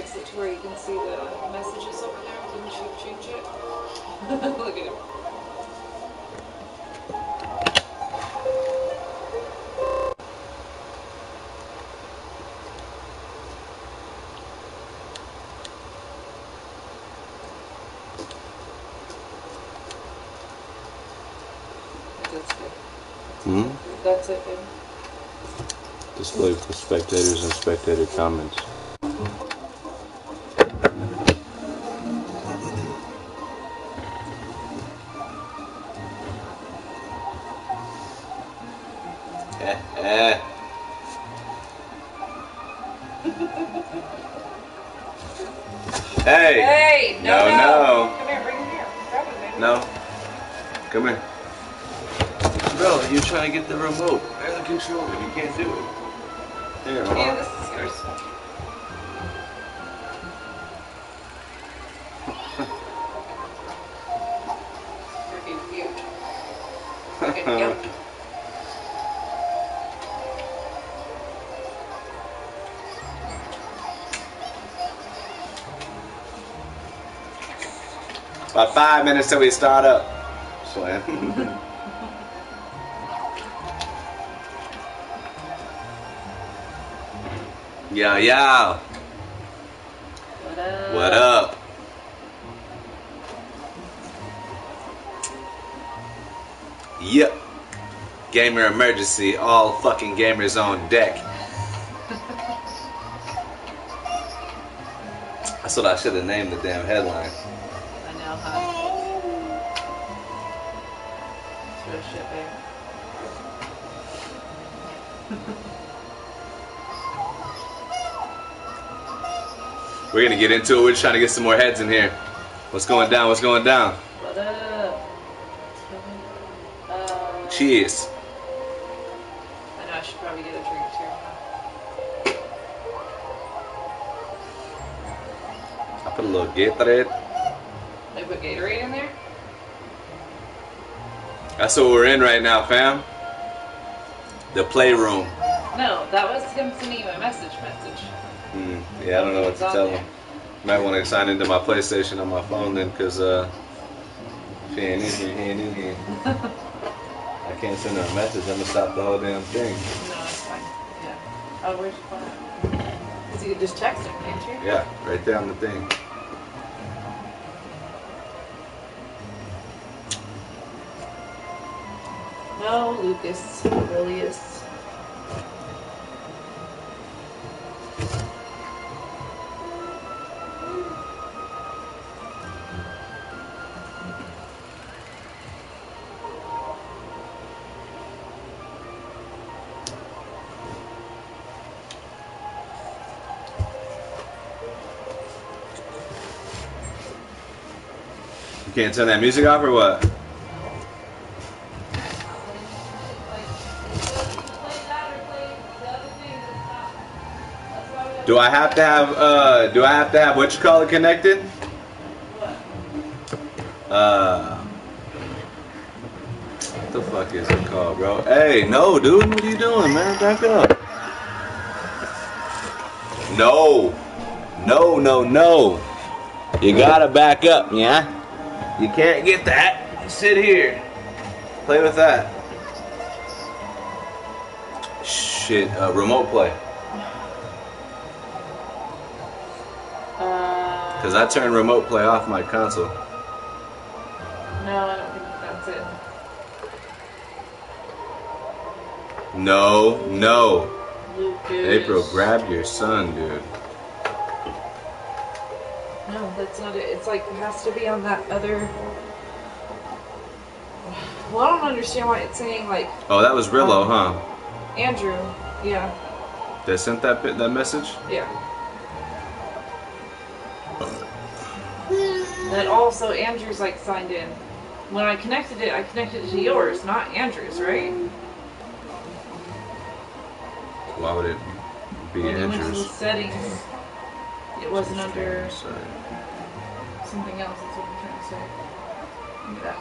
fix it to where you can see the messages over there. Didn't you change it? Look at him. That's good. Hmm? That's it. Display for spectators and spectator comments. Five minutes till we start up. Slam. yeah, yeah. What up? What up? Yep. Gamer emergency. All fucking gamers on deck. That's what I should have named the damn headline. We're gonna get into it. We're just trying to get some more heads in here. What's going down? What's going down? What up? Uh, Cheers. I know I should probably get a drink too. I put a little Gatorade. They put Gatorade in there? That's what we're in right now, fam. The playroom. No, that was him sending you a message message. Hmm. Yeah, I don't know what to tell him. Might want to sign into my PlayStation on my phone then, cause uh, if he ain't in here, he ain't in here. I can't send him a message. I'm gonna stop the whole damn thing. No, it's fine. Yeah. Oh, where's your phone? Because you could just text him, can't you? Yeah, right there on the thing. No, Lucas Aurelius. Can't turn that music off or what? Do I have to have uh do I have to have what you call it connected? Uh what the fuck is it called, bro? Hey, no, dude, what are you doing, man? Back up. No. No, no, no. You gotta back up, yeah? You can't get that. Sit here. Play with that. Shit, uh, remote play. Uh, Because I turned remote play off my console. no, I don't think that's it. No, no. April, grab your son, dude. No, that's not it. It's like it has to be on that other. Well, I don't understand why it's saying like Oh, that was Rillo, um, huh? Andrew. Yeah, They sent that bit, that message? yeah. And also, Andrew's like signed in. When I connected it, I connected it to yours, not Andrew's, right? Why would it be when you went to the Andrews? settings, it wasn't under something else. That's what I'm trying to say. Look at that.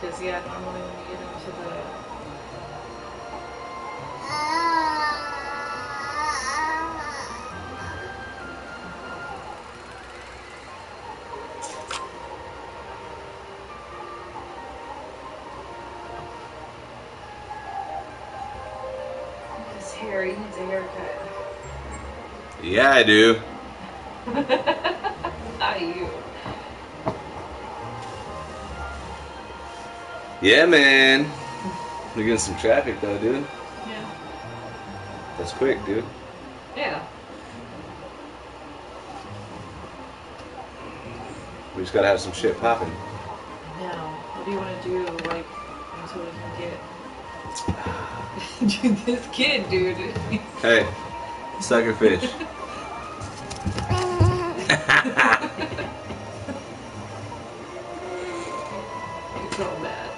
Because yeah, normally when you get into the uh. Needs a haircut. Yeah, I do. Not you. Yeah, man. We're getting some traffic though, dude. Yeah. That's quick, dude. Yeah. We just gotta have some shit popping. Now, what do you want to do, like, until we can get... dude, this kid, dude. Hey, sucker fish. So bad.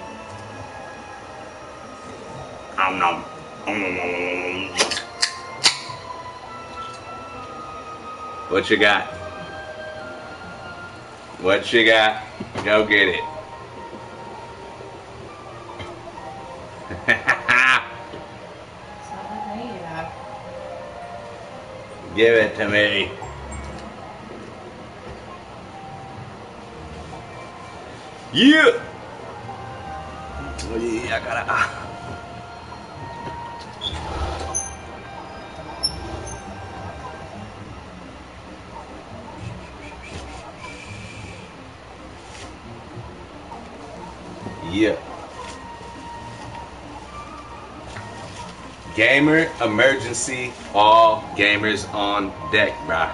Om nom. Om nom nom nom nom. What you got? What you got? Go get it. Give it to me. Yeah. Oh, yeah, I gotta. ah. Yeah. Gamer emergency, all gamers on deck, bruh.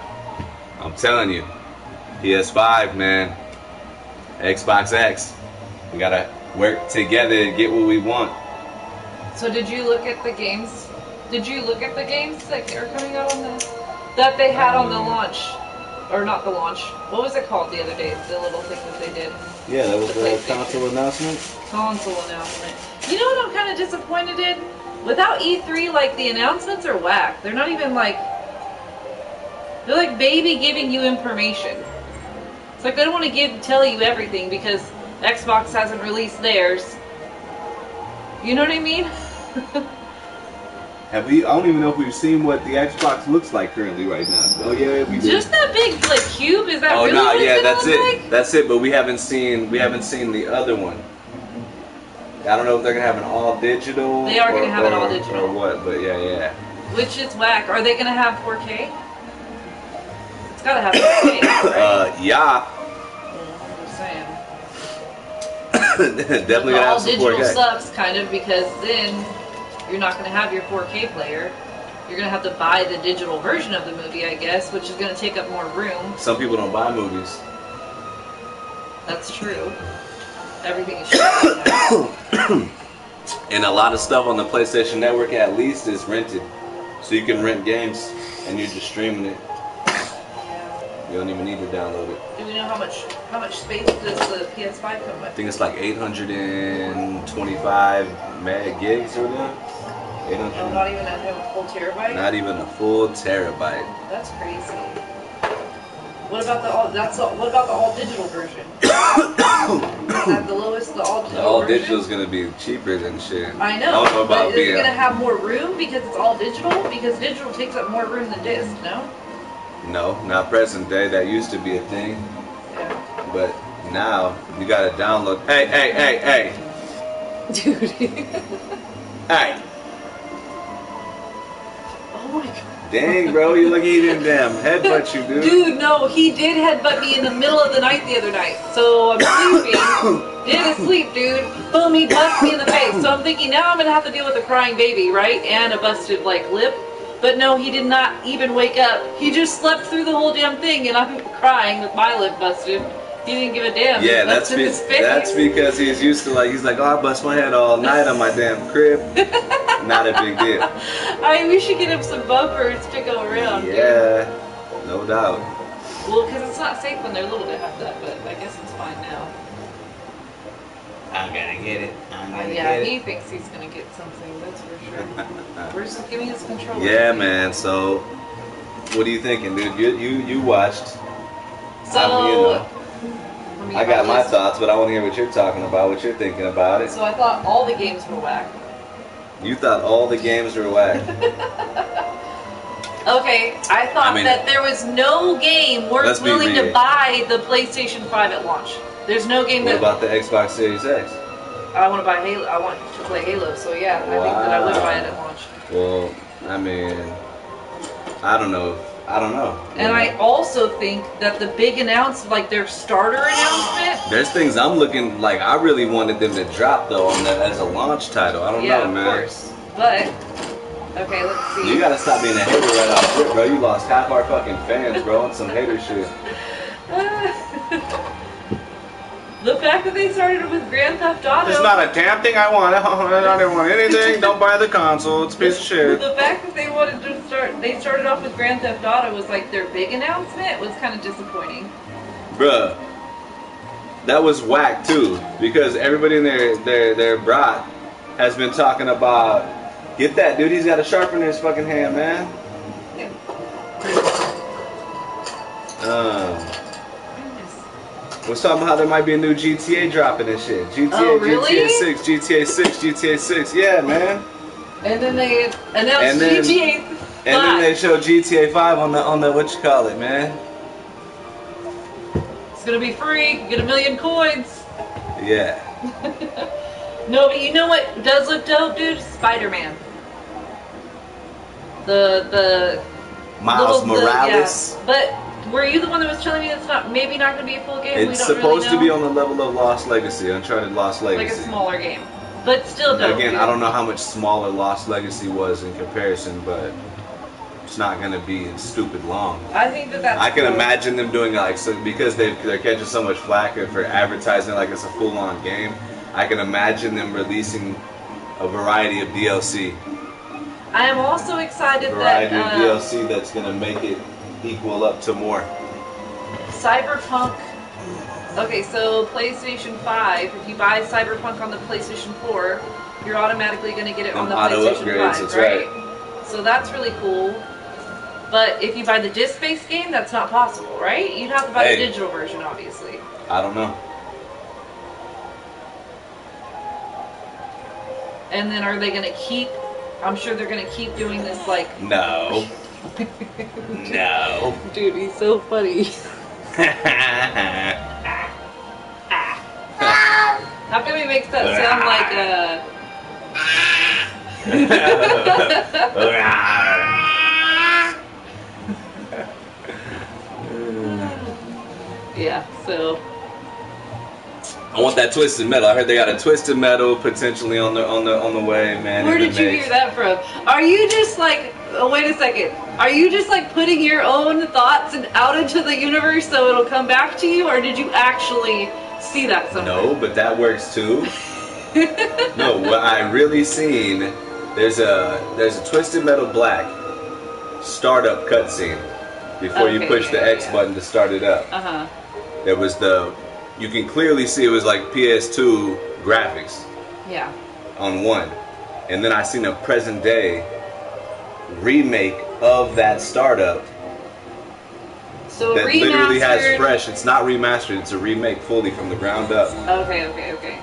I'm telling you. PS5, man. Xbox X. We gotta work together to get what we want. So did you look at the games? Did you look at the games that are coming out on the... That they had on the um, launch? Or not the launch. What was it called the other day? The little thing that they did. Yeah, that was The the console announcement. console announcement. You know what I'm kind of disappointed in? Without E3, like the announcements are whack. They're not even like they're like baby giving you information. It's like they don't want to give tell you everything because Xbox hasn't released theirs. You know what I mean? Have we? I don't even know if we've seen what the Xbox looks like currently right now. Oh yeah, we did. Just that big like cube. Is that oh really no, what it's yeah, that's it. like? That's it. But we haven't seen we haven't seen the other one. I don't know if they're gonna have an all digital. They are or- gonna have an all digital. or what. But yeah, yeah. Which is whack. Are they gonna have 4K? It's gotta have 4K, right? Uh, yeah. I'm just saying. Definitely gonna all have some digital 4K. sucks kind of because then you're not going to have your 4K player. You're going to have to buy the digital version of the movie, I guess, which is going to take up more room. Some people don't buy movies. That's true. Everything is. And a lot of stuff on the PlayStation Network at least is rented. So you can rent games and you're just streaming it. Yeah. You don't even need to download it. Do we know how much how much space does the PS5 come with? I think it's like 825 meg gigs or that. Oh, 800. not even a full terabyte. Not even a full terabyte. That's crazy. What about the all? That's all, what about the all digital version? Is that the lowest, the all The digital all digital is gonna be cheaper than shit. I know. I don't know but is it uh, gonna have more room because it's all digital? Because digital takes up more room than disc, no? No, not present day. That used to be a thing, Yeah. but now you gotta download. Hey, hey, hey, hey, Dude. hey! oh my god. Dang, bro, you look didn't damn headbutt you, dude. Dude, no, he did headbutt me in the middle of the night the other night. So I'm sleeping. Didn't sleep, dude. Boom, he busted me in the face. So I'm thinking now I'm gonna have to deal with a crying baby, right? And a busted like lip. But no, he did not even wake up. He just slept through the whole damn thing, and I'm crying with my lip busted. He didn't give a damn. Yeah, that's busted be- his face. that's because he's used to like he's like, oh, I bust my head all night on my damn crib. Not a big deal. I mean, we should get him some bumpers to go around. dude. Yeah, no doubt. Well, because it's not safe when they're little to have that, but I guess it's fine now. I'm gonna get it. I'm Uh, yeah, he thinks he's gonna get something. That's for sure. We're just giving us control. yeah, man. So, what are you thinking, dude? You you you watched. So, I, you know, let me I got my thoughts, but I want to hear what you're talking about. What you're thinking about it. So I thought all the games were whack. You thought all the games were whack. Okay, I thought I mean- that there was no game worth willing to buy the PlayStation 5 at launch. There's no game what that about the Xbox Series X? I want to buy Halo. I want to play Halo, so yeah, I think that I would buy it at launch. Well, I mean, I don't know. I don't know. And I also think that the big announcement, like their starter announcement, There's things I'm looking like I really wanted them to drop though on that as a launch title. I don't yeah, know, of man. course. But okay, let's see. You gotta stop being a hater right off rip, bro. You lost half our fucking fans, bro, on some hater shit. the fact that they started with Grand Theft Auto. It's not a damn thing I want. I don't want anything. Don't buy the console. It's a piece of shit. The fact that they wanted to start, they started off with Grand Theft Auto was like their big announcement was kind of disappointing. Bruh. That was whack too, because everybody in their their their brat has been talking about get that dude. He's got a sharpener in his fucking hand, man. Um, was talking about how there might be a new GTA dropping and shit. GTA, Oh, really? GTA 6, GTA 6, GTA 6. Yeah, man. And then they announced And then- GTA And then they show GTA 5 on the on the what you call it, man. It's gonna be free. Get a million coins. Yeah. No, but you know what does look dope, dude? Spider-Man. The the Miles little- the- Morales. yeah. But were you the one that was telling me it's not maybe not gonna be a full game? we It's supposed really to be on the level of Lost Legacy, Uncharted Lost Legacy. like a smaller game, but still dope. Again. I don't know how much smaller Lost Legacy was in comparison, but it's not gonna be stupid long. I think that that's. I can cool. imagine them doing like so because they they're catching so much flack for advertising like it's a full on game. I can imagine them releasing a variety of DLC, I am also excited variety that of uh, DLC that's gonna make it equal up to more. Cyberpunk. Okay, so PlayStation 5. If you buy Cyberpunk on the PlayStation 4, you're automatically going to get it on the auto PlayStation upgrades, 5, that's right? So that's really cool. But if you buy the disc-based game, that's not possible, right? You'd have to buy Hey. the digital version, obviously. I don't know. And then are they going to keep? I'm sure they're going to keep doing this, like. No. no. Dude, he's so funny. How come he makes that sound like uh, a. Yeah. So I want that twisted metal. I heard they got a twisted metal potentially on the on the on the way, man. where did you hear that from? Are you just like? Oh, wait a second. Are you just like putting your own thoughts and out into the universe so it'll come back to you, or did you actually see that somewhere? No, but that works too. no, what I really seen, there's a there's a Twisted Metal Black startup cutscene before you Okay, push the X yeah. button to start it up. Uh huh. There was the you can clearly see it was like PS2 graphics Yeah. on one, and then I seen a present day remake of that startup So that remastered. literally has fresh. It's not remastered. It's a remake fully from the ground up. Okay, okay, okay.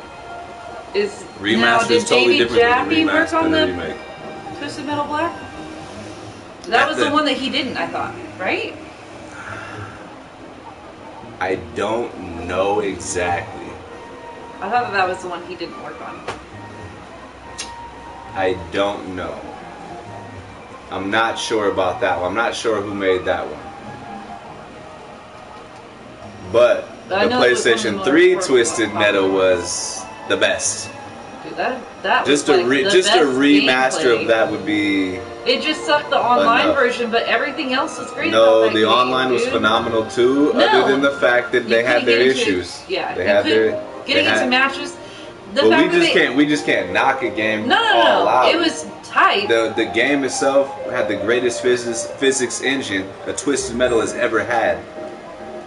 Is now did is totally Davey different Jaffe than a work on the remake. Twisted Metal Black? That That's was the the- one that he didn't, I thought, right? I don't know exactly. I thought that that was the one he didn't work on. I don't know. I'm not sure about that one. I'm not sure who made that one. But I the know it was one of PlayStation the 3 Twisted Metal was the best. Dude, that that Just was a like re- just a remaster gameplay. of that would be It just sucked the online Enough. version, but everything else was great. no. The game, online was phenomenal too. No. Other than the fact that You they had their into- issues. Yeah, they had their. Getting they into matches. The But we just they, can't. We just can't knock a game No, no, no, out. no. It was tight. The the game itself had the greatest physics physics engine a Twisted Metal has ever had.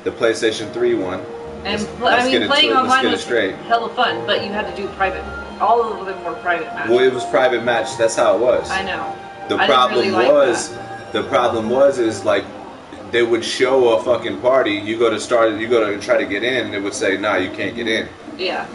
The PlayStation 3 one. and let's- pl- let's I mean, playing it. Online was straight. hella fun, but you had to do private. All of them were private matches. Well, it was private match. That's how it was. I know. The I problem really like was, the problem was is like they would show a fucking party. You go to start. You go to try to get in, and it would say, "Nah, you can't get in," Yeah.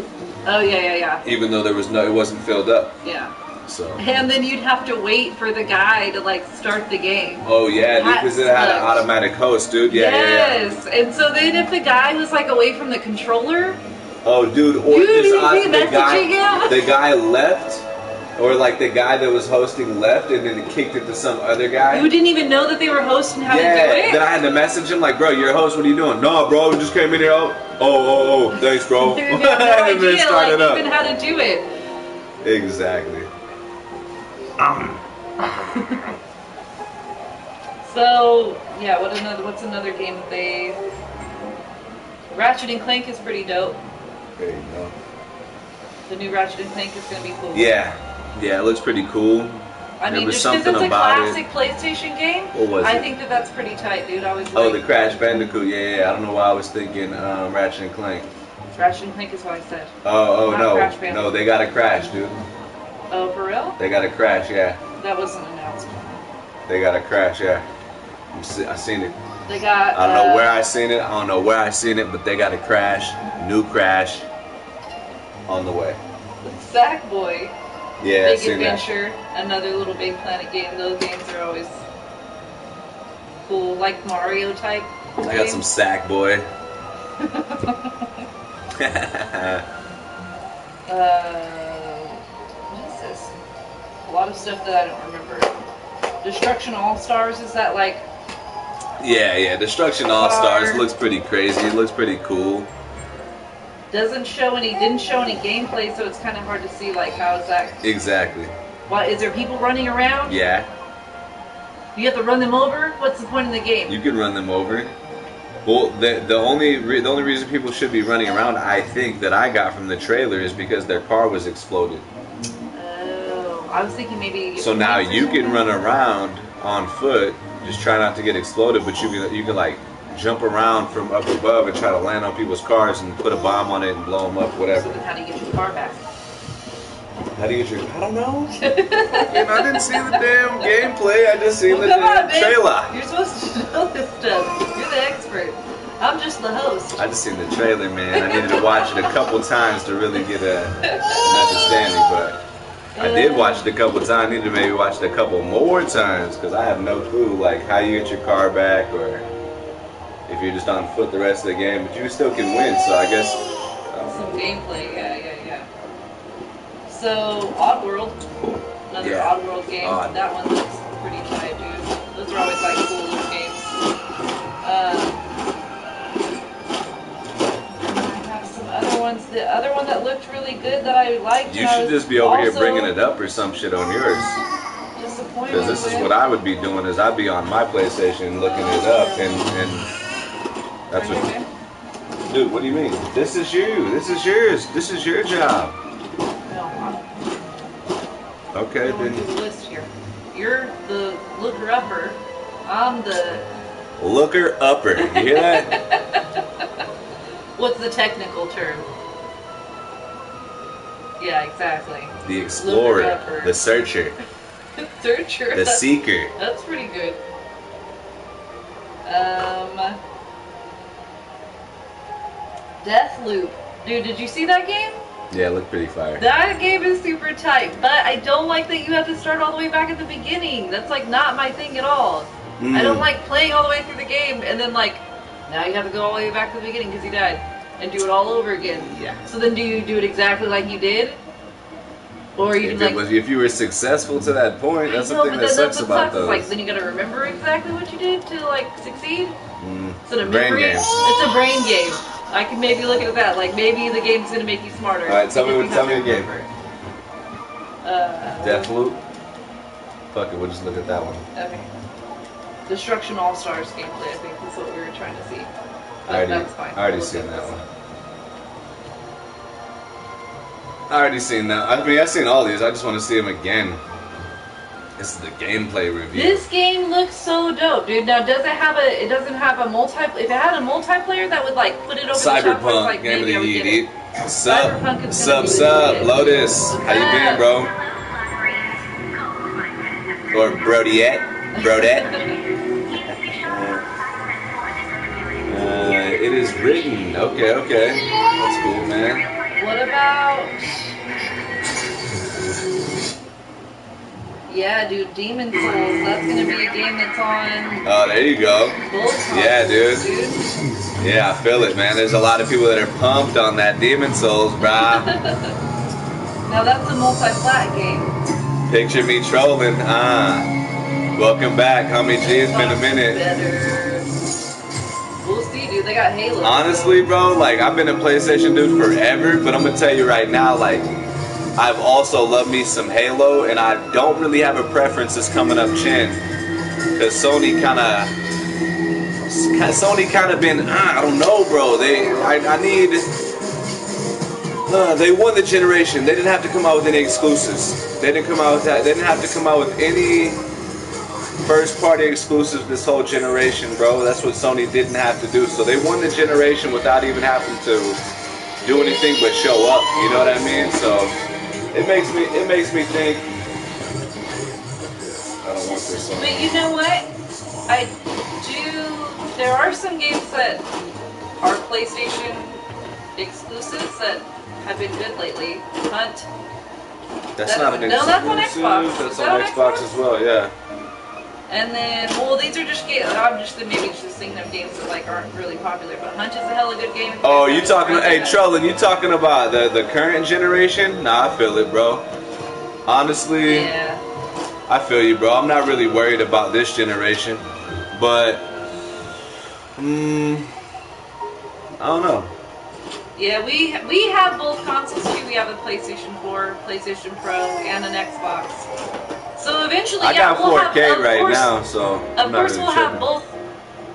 Oh yeah, yeah, yeah, even though there was no. It wasn't filled up. yeah. So. And then you'd have to wait for the guy to like start the game. Oh yeah, because it had an automatic host, dude. Yeah, yeah, yeah. yes. And so then if the guy was like away from the controller, Oh, dude, or Dude, just uh, the guy, the guy left, Or like the guy that was hosting left and then kicked it to some other guy. Who didn't even know that they were hosting how yeah. to do it? Then I had to message him like, bro, you're a host. What are you doing? No, bro, we just came in here. Oh, oh, oh, oh thanks, bro. They have no idea, and then like, started up. even how to do it. Exactly. So yeah, what another? What's another game that they? Ratchet and Clank is pretty dope. There you go. The new Ratchet and Clank is gonna be cool. Yeah. Yeah, it looks pretty cool. I There mean, was just because something it's a about it- classic PlayStation game, What was I it? think that that's pretty tight, dude. I was Oh, like, the Crash Bandicoot. Yeah, yeah, yeah. I don't know why I was thinking um, Ratchet and Clank. Ratchet and Clank is what I said. Oh, oh Not no, Crash Bandicoot. no, they got a crash, dude. Oh, for real? They got a crash. Yeah, That was an announcement. they got a crash. Yeah, I'm se- I seen it. They got. I don't know uh, where I seen it. I don't know where I seen it, but they got a crash. New crash on the way. Sackboy. Yeah, Big seen that. Adventure, another LittleBigPlanet game. Those games are always cool, like Mario type. I got some sack boy. Uh, what is this? A lot of stuff that I don't remember. Destruction All Stars is that like yeah, yeah. Destruction All Stars looks pretty crazy. It looks pretty cool. doesn't show any didn't show any gameplay, so it's kind of hard to see like how is that. Exactly. What is there people running around? Yeah, You have to run them over. What's the point of the game? you can run them over. Well, the the only re- the only reason people should be running around, I think, that I got from the trailer is because their car was exploded. I was thinking maybe. So now you can run around on foot, just try not to get exploded, but you can you can like jump around from up above and try to land on people's cars and put a bomb on it and blow them up, So whatever. then how do you get your car back? How do you get your? I don't know. And I didn't see the damn gameplay. I just seen Well, the damn on, trailer. You're supposed to know this stuff. You're the expert. I'm just the host. I just seen the trailer, man. I needed to watch it a couple times to really get a, an understanding, but I did watch it a couple times. I need to maybe watch it a couple more times because I have no clue like how you get your car back or if you're just on foot the rest of the game. But you still can win, so I guess. Some Um, gameplay, yeah, yeah, yeah. So, Oddworld, another Yeah. Oddworld game. Odd. That one looks pretty tight, dude. Those are always like cool little games. Um, ones. The other one that looked really good that I liked. you should just be over here bringing it up or some shit on yours. Because this is what I would be doing is I'd be on my PlayStation looking it up and and that's what. Dude, what do you mean? This is you. This is yours. This is your job. Okay, then list here. You're the looker upper. I'm the. looker upper. You hear that? What's the technical term? Yeah, exactly. The explorer, the searcher, The Searcher. the that's, seeker. that's pretty good. Um. Deathloop, Dude, did you see that game? Yeah, it looked pretty fire. That game is super tight, but I don't like that you have to start all the way back at the beginning. That's like not my thing at all. I don't Mm. like playing all the way through the game and then like now you have to go all the way back to the beginning because you died and do it all over again. Yeah. So then do you do it exactly like you did? Or you If, like was, if you were successful to that point, that's I the thing that sucks about sucks. those. Like then you gotta remember exactly what you did to like succeed. Mm. It's a Brain game. It's a brain game. I can maybe look at that. Like maybe the game's gonna make you smarter. All right, tell me what- tell me a game. Uh, Deathloop. Fuck it, we'll just look at that one. Okay. Destruction All Stars gameplay. I think that's what we were trying to see. I already, that's fine. I already seen that one. I already seen that. I mean, I've seen all these. I just want to see them again. This is the gameplay review. This game looks so dope, dude. Now, does it have a? It doesn't have a multi. If it had a multiplayer, that would like put it over the top. Cyberpunk like, game of the year, get it. dude. Sup, sup, sup. Lotus. How you been, bro? Or Brodiette, Brodette. It is written. Okay, okay. That's cool, man. What about? Yeah, dude, Demon's Souls. That's gonna be a game that's on Oh, there you go. Yeah, dude. dude. Yeah, I feel it, man. There's a lot of people that are pumped on that Demon's Souls, brah. Now that's a multi-plat game. Picture me trolling. Ah. Welcome back, homie G. It's been a minute. Better. Got Halo. Honestly, bro, like I've been a PlayStation dude forever, but I'm gonna tell you right now, like I've also loved me some Halo, and I don't really have a preference this coming up chin, cause Sony kind of, Sony kind of been, uh, I don't know, bro. They, I, I need. Uh, they won the generation. They didn't have to come out with any exclusives. They didn't come out with that. They didn't have to come out with any first party exclusives this whole generation, bro. That's what Sony didn't have to do. So they won the generation without even having to do anything but show up. You know what I mean? So it makes me it makes me think. I don't want this song. But you know what? I do. There are some games that are PlayStation exclusives that have been good lately. Hunt. That's That- not an no, that's on. Xbox. That's Is that on on Xbox Xbox? as well. Yeah. And then, well, these are just games. I'm just maybe just thinking of games that like aren't really popular. But Hunt is a hella good game. Oh, you talking? Hey, that. trolling. You talking about the the current generation? Nah, I feel it, bro. Honestly. Yeah. I feel you, bro. I'm not really worried about this generation, but mm, I don't know. Yeah, we we have both consoles too. We have a PlayStation 4, PlayStation Pro, and an Xbox. So eventually, I yeah, got we'll 4K have, right course, now, so Of I'm course, we'll have both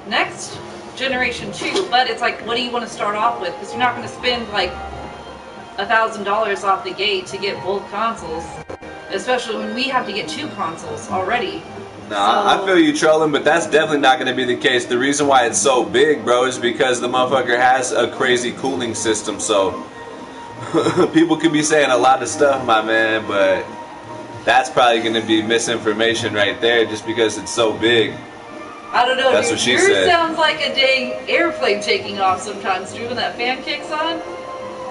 next generation too. But it's like, what do you want to start off with? Because you're not going to spend like a thousand dollars off the gate to get both consoles, especially when we have to get two consoles already. Nah, I- I feel you trolling, but that's definitely not going to be the case. The reason why it's so big, bro, is because the motherfucker has a crazy cooling system. So people could be saying a lot of stuff, my man, but that's probably going to be misinformation right there, just because it's so big. I don't know. That's dude. what she Yours said. sounds like a dang airplane taking off sometimes, dude. When that fan kicks on.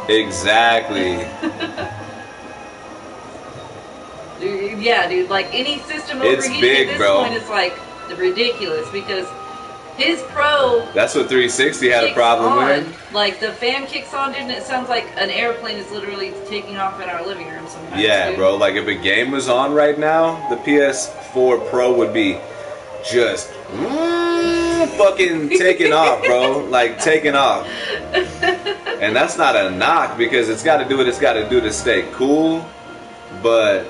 Exactly. Dude, yeah, dude. Like any system It's overheating big, at this bro. point is like ridiculous because his Pro That's what 360 had a problem on. with. Like the fan kicks on, dude, and it sounds like an airplane is literally taking off in our living room sometimes. Yeah, dude. bro. Like if a game was on right now, the PS4 Pro would be just mm, fucking taking off, bro. Like taking off. And that's not a knock because it's got to do what it's got to do to stay cool. But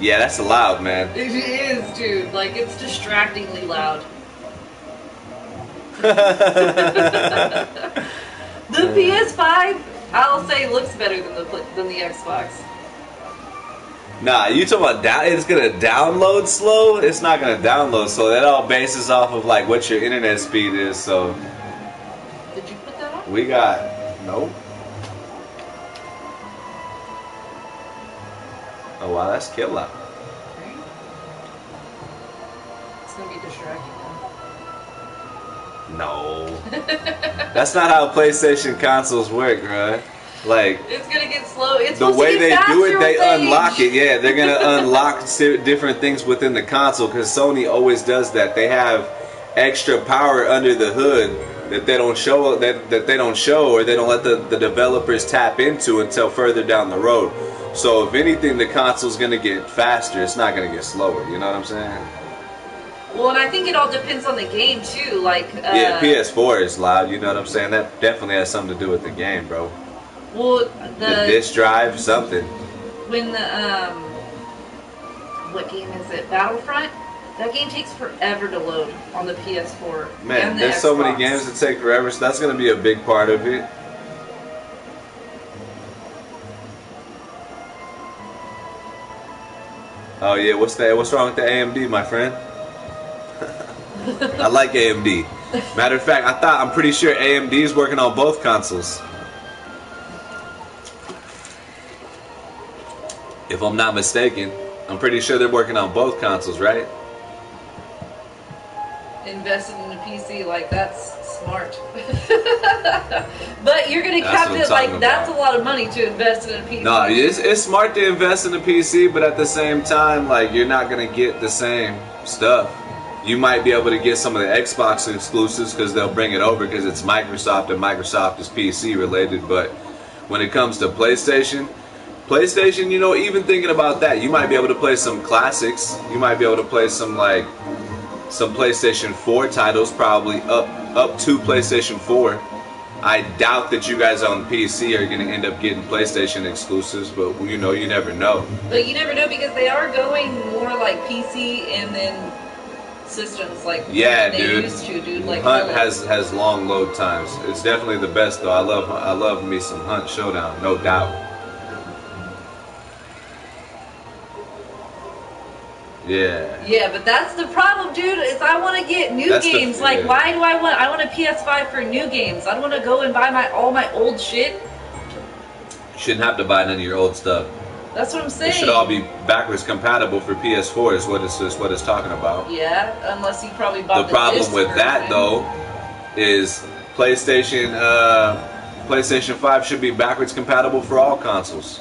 yeah, that's loud, man. It is, dude. Like it's distractingly loud. The PS5, I'll say, looks better than the than the Xbox. Nah, you talking about down? It's gonna download slow. It's not gonna download slow. That all bases off of like what your internet speed is. So Did you put that on? we got nope. Oh wow, that's killer. Right? It's gonna be distracting. No, that's not how PlayStation consoles work, right? Like It's gonna get slow. It's the way they do it, they unlock it. Yeah, they're gonna unlock different things within the console because Sony always does that. They have extra power under the hood that they don't show that, that they don't show or they don't let the, the developers tap into until further down the road. So if anything, the console's gonna get faster. It's not gonna get slower. You know what I'm saying? Well, and I think it all depends on the game too. Like, uh, yeah, PS4 is loud. You know what I'm saying? That definitely has something to do with the game, bro. Well, The, the disk drive, something. when the um, what game is it? Battlefront. That game takes forever to load on the PS4. Man, the there's so many games that take forever, so that's gonna be a big part of it. Oh yeah, what's that? What's wrong with the AMD, my friend? I like AMD. Matter of fact, I thought I'm pretty sure AMD is working on both consoles. If I'm not mistaken, I'm pretty sure they're working on both consoles, right? invested in a PC, like that's smart. but you're gonna cap it like talking that's a lot of money to invest in a PC. No, it's, it's smart to invest in a PC, but at the same time, like you're not gonna get the same stuff. You might be able to get some of the Xbox exclusives because they'll bring it over because it's Microsoft and Microsoft is PC related. But when it comes to PlayStation, PlayStation, you know, even thinking about that, you might be able to play some classics. You might be able to play some like some PlayStation 4 titles, probably up up to PlayStation 4. I doubt that you guys on PC are going to end up getting PlayStation exclusives, but you know, you never know. But you never know because they are going more like PC and then systems like Yeah, they dude. used to, dude. Like Hunt has has long load times. It's definitely the best though. I love I love me some Hunt Showdown, no doubt. Yeah. Yeah, but that's the problem, dude. Is I want to get new That's the- games. like, yeah. why do I want? I want a PS5 for new games. I don't want to go and buy my all my old shit. Shouldn't have to buy none of your old stuff. That's what I'm saying. It should all be backwards compatible for PS4 is what it's, is what it's talking about. Yeah, unless you probably bought The the, problem with that though is PlayStation uh, PlayStation 5 should be backwards compatible for all consoles.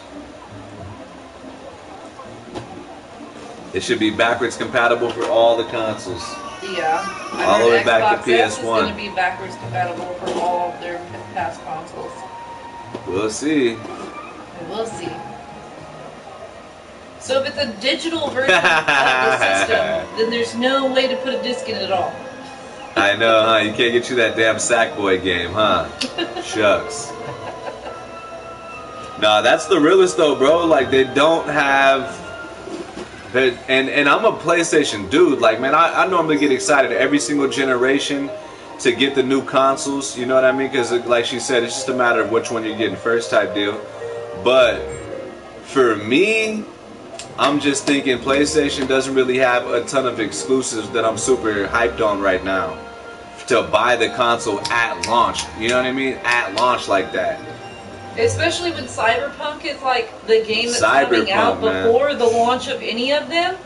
It should be backwards compatible for all the consoles. Yeah. All the way back to Xbox X is PS1. going to be backwards compatible for all of their past consoles. We'll see. We'll see. So if it's a digital version of the system, then there's no way to put a disc in it at all. I know, huh? You can't get you that damn Sackboy game, huh? Shucks. Nah, that's the realest though, bro. Like they don't have. They- And and I'm a PlayStation dude. Like man, I, I normally get excited every single generation to get the new consoles. You know what I mean? Because uh, like she said, it's just a matter of which one you're getting first type deal. But for me, I'm just thinking PlayStation doesn't really have a ton of exclusives that I'm super hyped on right now to buy the console at launch. You know what I mean? At launch like that. Especially when Cyberpunk is like the game that's coming Cyberpunk, out man. before the launch of any of them.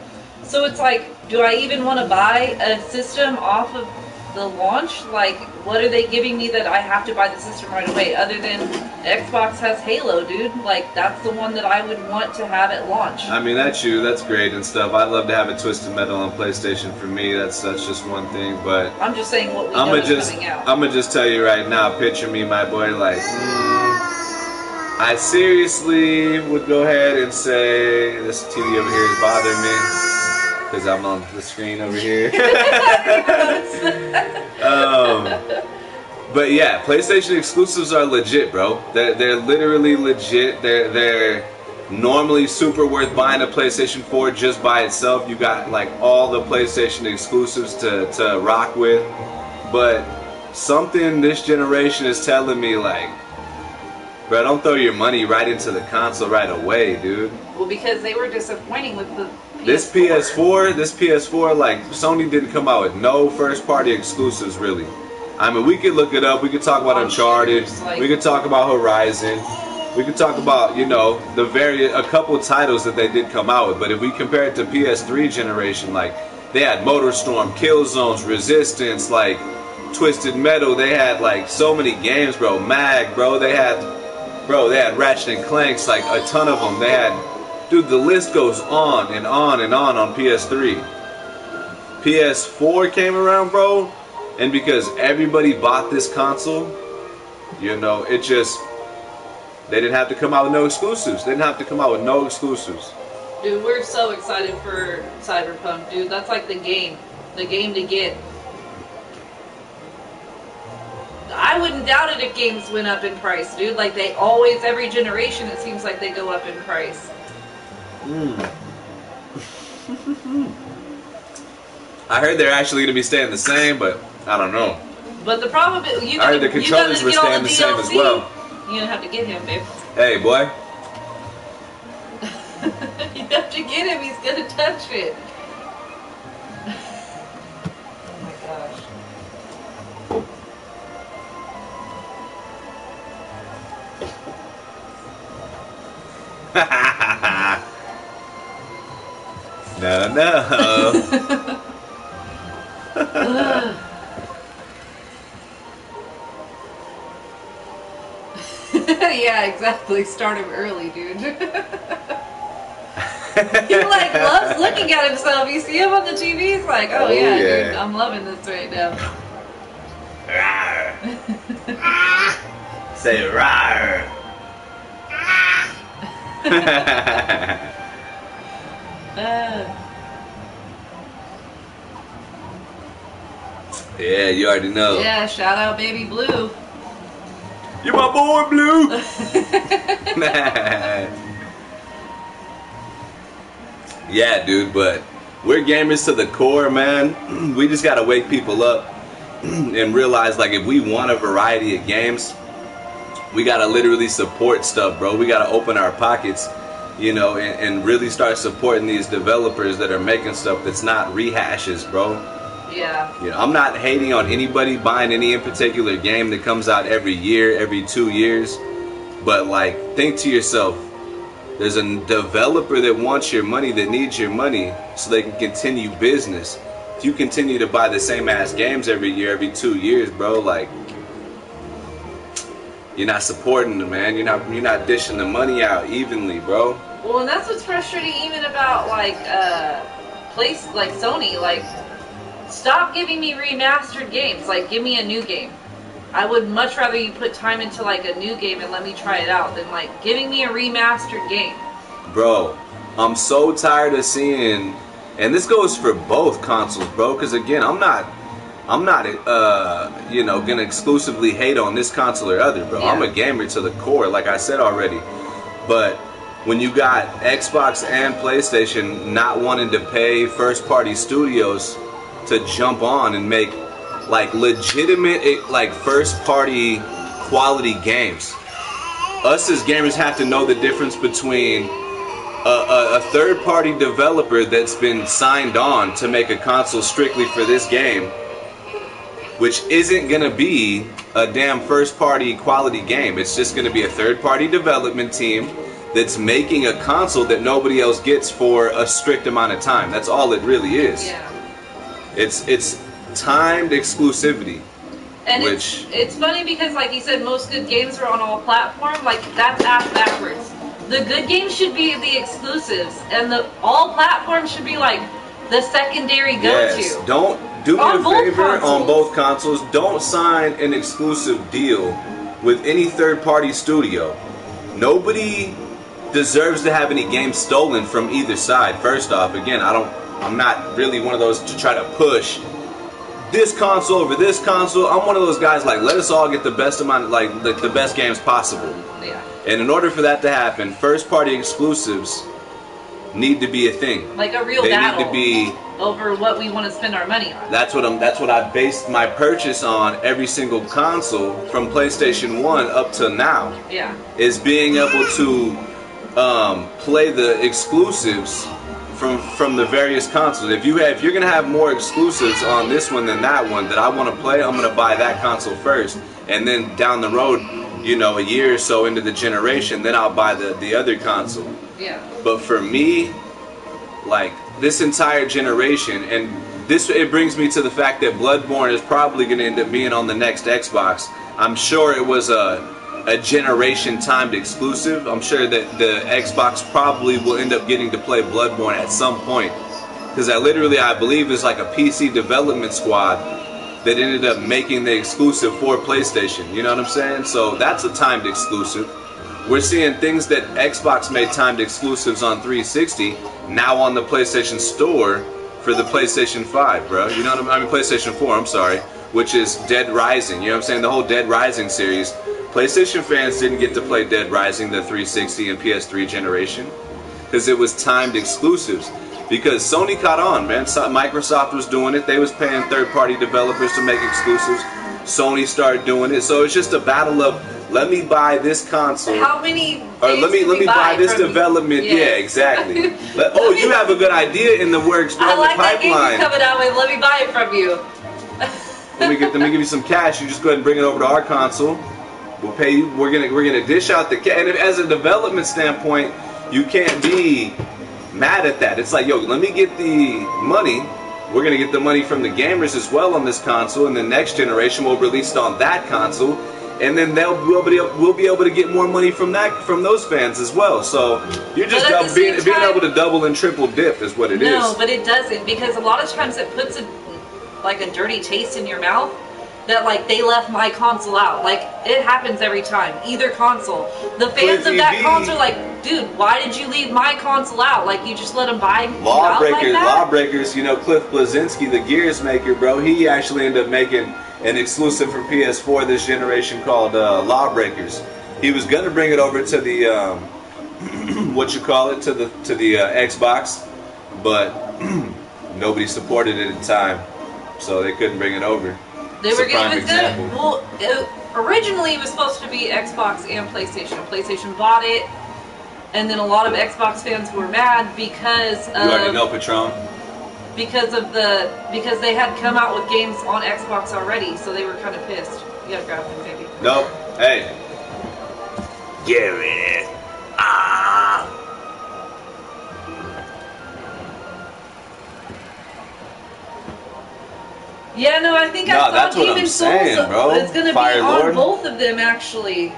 So it's like, do I even want to buy a system off of the launch? Like, what are they giving me that I have to buy the system right away? Other than Xbox has Halo, dude. Like, that's the one that I would want to have at launch. I mean, that's you. That's great and stuff. I'd love to have a Twisted Metal on PlayStation for me. That's that's just one thing. But I'm just saying what we I'm know gonna is just coming out. I'm gonna just tell you right now. Picture me, my boy. Like, mm, I seriously would go ahead and say this TV over here is bothering me because I'm on the screen over here. um, but yeah, PlayStation exclusives are legit, bro. They're they're literally legit. They're they're normally super worth buying a PlayStation 4 just by itself. You got like all the PlayStation exclusives to to rock with, but something this generation is telling me like, bro, don't throw your money right into the console right away, dude. well, because they were disappointing with the PS4. This PS4, this PS4, like Sony didn't come out with no first party exclusives really. I mean, we could look it up. We could talk about Uncharted. shooters, like- we could talk about Horizon. We could talk about, you know, the very a couple titles that they did come out with. But if we compare it to PS3 generation, like they had MotorStorm, Killzones, Resistance, like Twisted Metal. They had like so many games, bro. Mag, bro. They had, bro. They had Ratchet and Clanks, like a ton of them. They had, dude. The list goes on and on and on on PS3. PS4 came around, bro, and because everybody bought this console, you know, it just they didn't have to come out with no exclusives. They didn't have to come out with no exclusives. Dude, we're so excited for Cyberpunk, dude. That's like the game. The game to get. I wouldn't doubt it if games went up in price, dude. Like they always, every generation, it seems like they go up in price. Hmm. I heard they're actually going to be staying the same, but I don't know. But the problem is, you I gotta, heard the controllers were staying the the same as well. You're gonna have to get him, babe. Hey, boy. you have to get him. He's gonna touch it. no, no. yeah, exactly. Start him early, dude. he like loves looking at himself. You see him on the TV. He's like, oh, Oh, yeah, dude. I'm loving this right now. Say rawr. Uh, yeah, you already know. yeah, shout out Baby Blue. You're my boy, Blue. yeah, dude, but we're gamers to the core, man. We just gotta wake people up and realize, like, if we want a variety of games, we gotta literally support stuff, bro. We gotta open our pockets, you know, and, and really start supporting these developers that are making stuff that's not rehashes, bro. yeah. You know, I'm not hating on anybody buying any in particular game that comes out every year, every two years. But like, think to yourself, there's a developer that wants your money, that needs your money, so they can continue business. If you continue to buy the same ass games every year, every two years, bro, like, you're not supporting them, man. You're not, you're not dishing the money out evenly, bro. Well, and that's what's frustrating even about like uh, place like Sony. Like, stop giving me remastered games. Like, give me a new game. I would much rather you put time into like a new game and let me try it out than like giving me a remastered game. Bro, I'm so tired of seeing, and this goes for both consoles, bro. Because again, I'm not, I'm not, uh, you know, gonna exclusively hate on this console or other, bro. Yeah. I'm a gamer to the core, like I said already. But when you got Xbox and PlayStation not wanting to pay first-party studios to jump on and make like legitimate, eh, like first-party quality games, us as gamers have to know the difference between a, a, a third party developer that's been signed on to make a console strictly for this game, which isn't going to be a damn first party quality game. It's just going to be a third party development team that's making a console that nobody else gets for a strict amount of time. That's all it really is. Yeah. It's it's timed exclusivity. And Which- it's, it's funny because, like you said, most good games are on all platforms. Like that's ass backwards. The good games should be the exclusives, and the all platforms should be like the secondary go-to. Yes. Don't do me On a favor on both consoles. Don't sign an exclusive deal with any third party studio. Nobody deserves to have any games stolen from either side. First off, again, I don't I'm not really one of those to try to push this console over this console. I'm one of those guys like let us all get the best amount like the, the best games possible. Yeah. And in order for that to happen, first party exclusives need to be a thing. Like a real They battle need to be over what we want to spend our money on. that's what I'm. That's what I based my purchase on. Every single console from PlayStation One up to now Yeah. is being able to um, play the exclusives from from the various consoles. If you have, if you're gonna have more exclusives on this one than that one that I want to play, I'm gonna buy that console first, and then down the road, you know, a year or so into the generation, then I'll buy the the other console. Yeah. But for me, like this entire generation, and this it brings me to the fact that Bloodborne is probably going to end up being on the next Xbox. I'm sure it was a a generation timed exclusive. I'm sure that the Xbox probably will end up getting to play Bloodborne at some point. Because I literally, I believe, is like a PC development squad that ended up making the exclusive for PlayStation. You know what I'm saying? So that's a timed exclusive. We're seeing things that Xbox made timed exclusives on 360 now on the PlayStation Store for the PlayStation 5, bro. You know what I mean? I mean PlayStation 4, I'm sorry, which is Dead Rising. You know what I'm saying? The whole Dead Rising series. PlayStation fans didn't get to play Dead Rising the 360 and PS3 generation because it was timed exclusives. Because Sony caught on, man. Microsoft was doing it. They was paying third-party developers to make exclusives. Sony started doing it. So it's just a battle of let me buy this console. How many? or let me let me buy this from- development. Yeah, Yes. exactly. Oh, you have a good idea in the works, I in the like that game coming out with. Let me buy it from you. let me get let me give you some cash. You just go ahead and bring it over to our console. We'll pay you. We're gonna we're gonna dish out the cash. And if, as a development standpoint, you can't be mad at that. It's like, yo, let me get the money. We're gonna get the money from the gamers as well on this console, and the next generation will release it on that console, and then they'll we'll be we'll be able to get more money from that from those fans as well. So you're just But at dou- the being same being able to double and triple dip is what it is. no, but it doesn't because a lot of times it puts a like a dirty taste in your mouth that like they left my console out. Like it happens every time. Either console. The fans of that console are like, dude, why did you leave my console out? Like you just let them buy Lawbreakers, like? Lawbreakers, you know, Cliff Bleszinski, the Gears maker, bro, he actually ended up making an exclusive for PS4 this generation called uh, Lawbreakers. He was gonna bring it over to the um, what you call it to the to the uh, Xbox, but nobody supported it in time, so they couldn't bring it over. They It's were a prime it was gonna, well, it, originally it was supposed to be Xbox and PlayStation. PlayStation bought it, and then a lot of Xbox fans were mad because You already of know Patron. because of the because they had come out with games on Xbox already, so they were kind of pissed. You gotta grab them, baby. Nope. Hey. Give it. Ah. Yeah, no, I think No, I saw that's what I'm Demon saying, Souls. bro. It's gonna Fire be Lord. on both of them actually.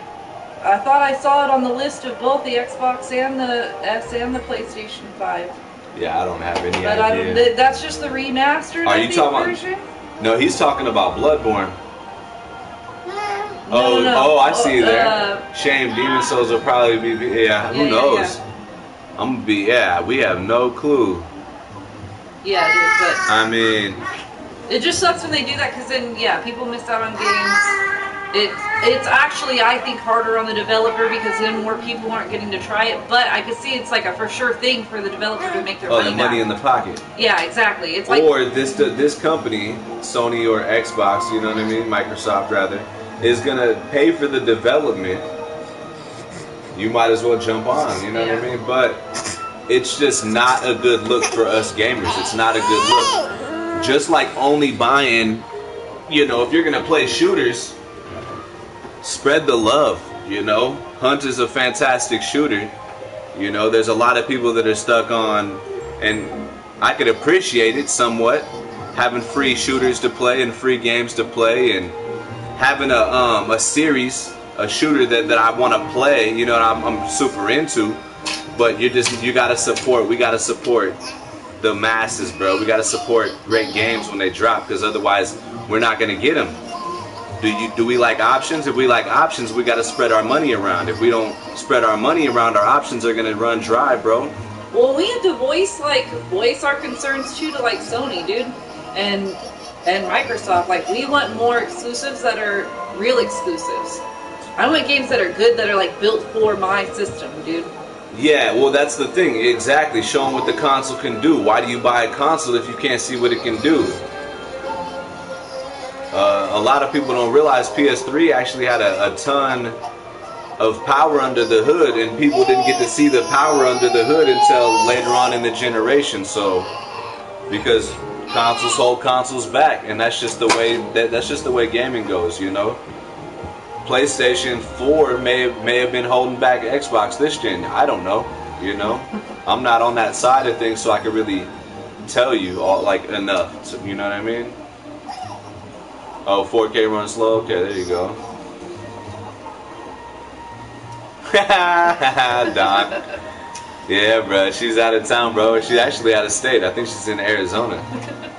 I thought I saw it on the list of both the Xbox and the S and the PlayStation Five. Yeah, I don't have any But I idea. th- that's just the remastered. Are I you think, talking about- version. No, he's talking about Bloodborne. No, oh, no, oh, I see you there. Uh, Shame, Demon's Souls will probably be. Yeah, who Yeah, yeah, knows? I'm gonna be. Yeah, we have no clue. Yeah, dude, I mean, but it just sucks when they do that because then, yeah, people miss out on games. It, it's actually, I think, harder on the developer because then more people aren't getting to try it. But I could see it's like a for sure thing for the developer to make their oh, money the money back. in the pocket. Yeah, exactly. It's like or this this company, Sony or Xbox, you know what I mean, Microsoft rather, is gonna pay for the development. You might as well jump on, you know what I mean? But it's just not a good look for us gamers. It's not a good look. Just like only buying, you know, if you're gonna play shooters, spread the love. You know, Hunt is a fantastic shooter. You know, there's a lot of people that are stuck on, and I could appreciate it somewhat, having free shooters to play and free games to play, and having a um, a series, a shooter that, that I want to play. You know, I'm, I'm super into. But you just you gotta support. We gotta support the masses, bro. We gotta support great games when they drop, because otherwise we're not gonna get them. Do you do we like options? If we like options, we got to spread our money around. If we don't spread our money around, our options are gonna run dry, bro. Well, we have to voice like voice our concerns too to like Sony, dude, and and Microsoft. Like we want more exclusives that are real exclusives. I want games that are good that are like built for my system, dude. Yeah, well, that's the thing. Exactly. Show them what the console can do. Why do you buy a console if you can't see what it can do? Uh, a lot of people don't realize PS3 actually had a, a ton of power under the hood, and people didn't get to see the power under the hood until later on in the generation. So, because consoles hold consoles back, and that's just the way that that's just the way gaming goes, you know. PlayStation 4 may have, may have been holding back Xbox this gen. I don't know, you know. I'm not on that side of things, so I could really tell you all like enough. You know what I mean? Oh, 4K runs slow. Okay, there you go. Don. Yeah, bro. She's out of town, bro. She's actually out of state. I think she's in Arizona.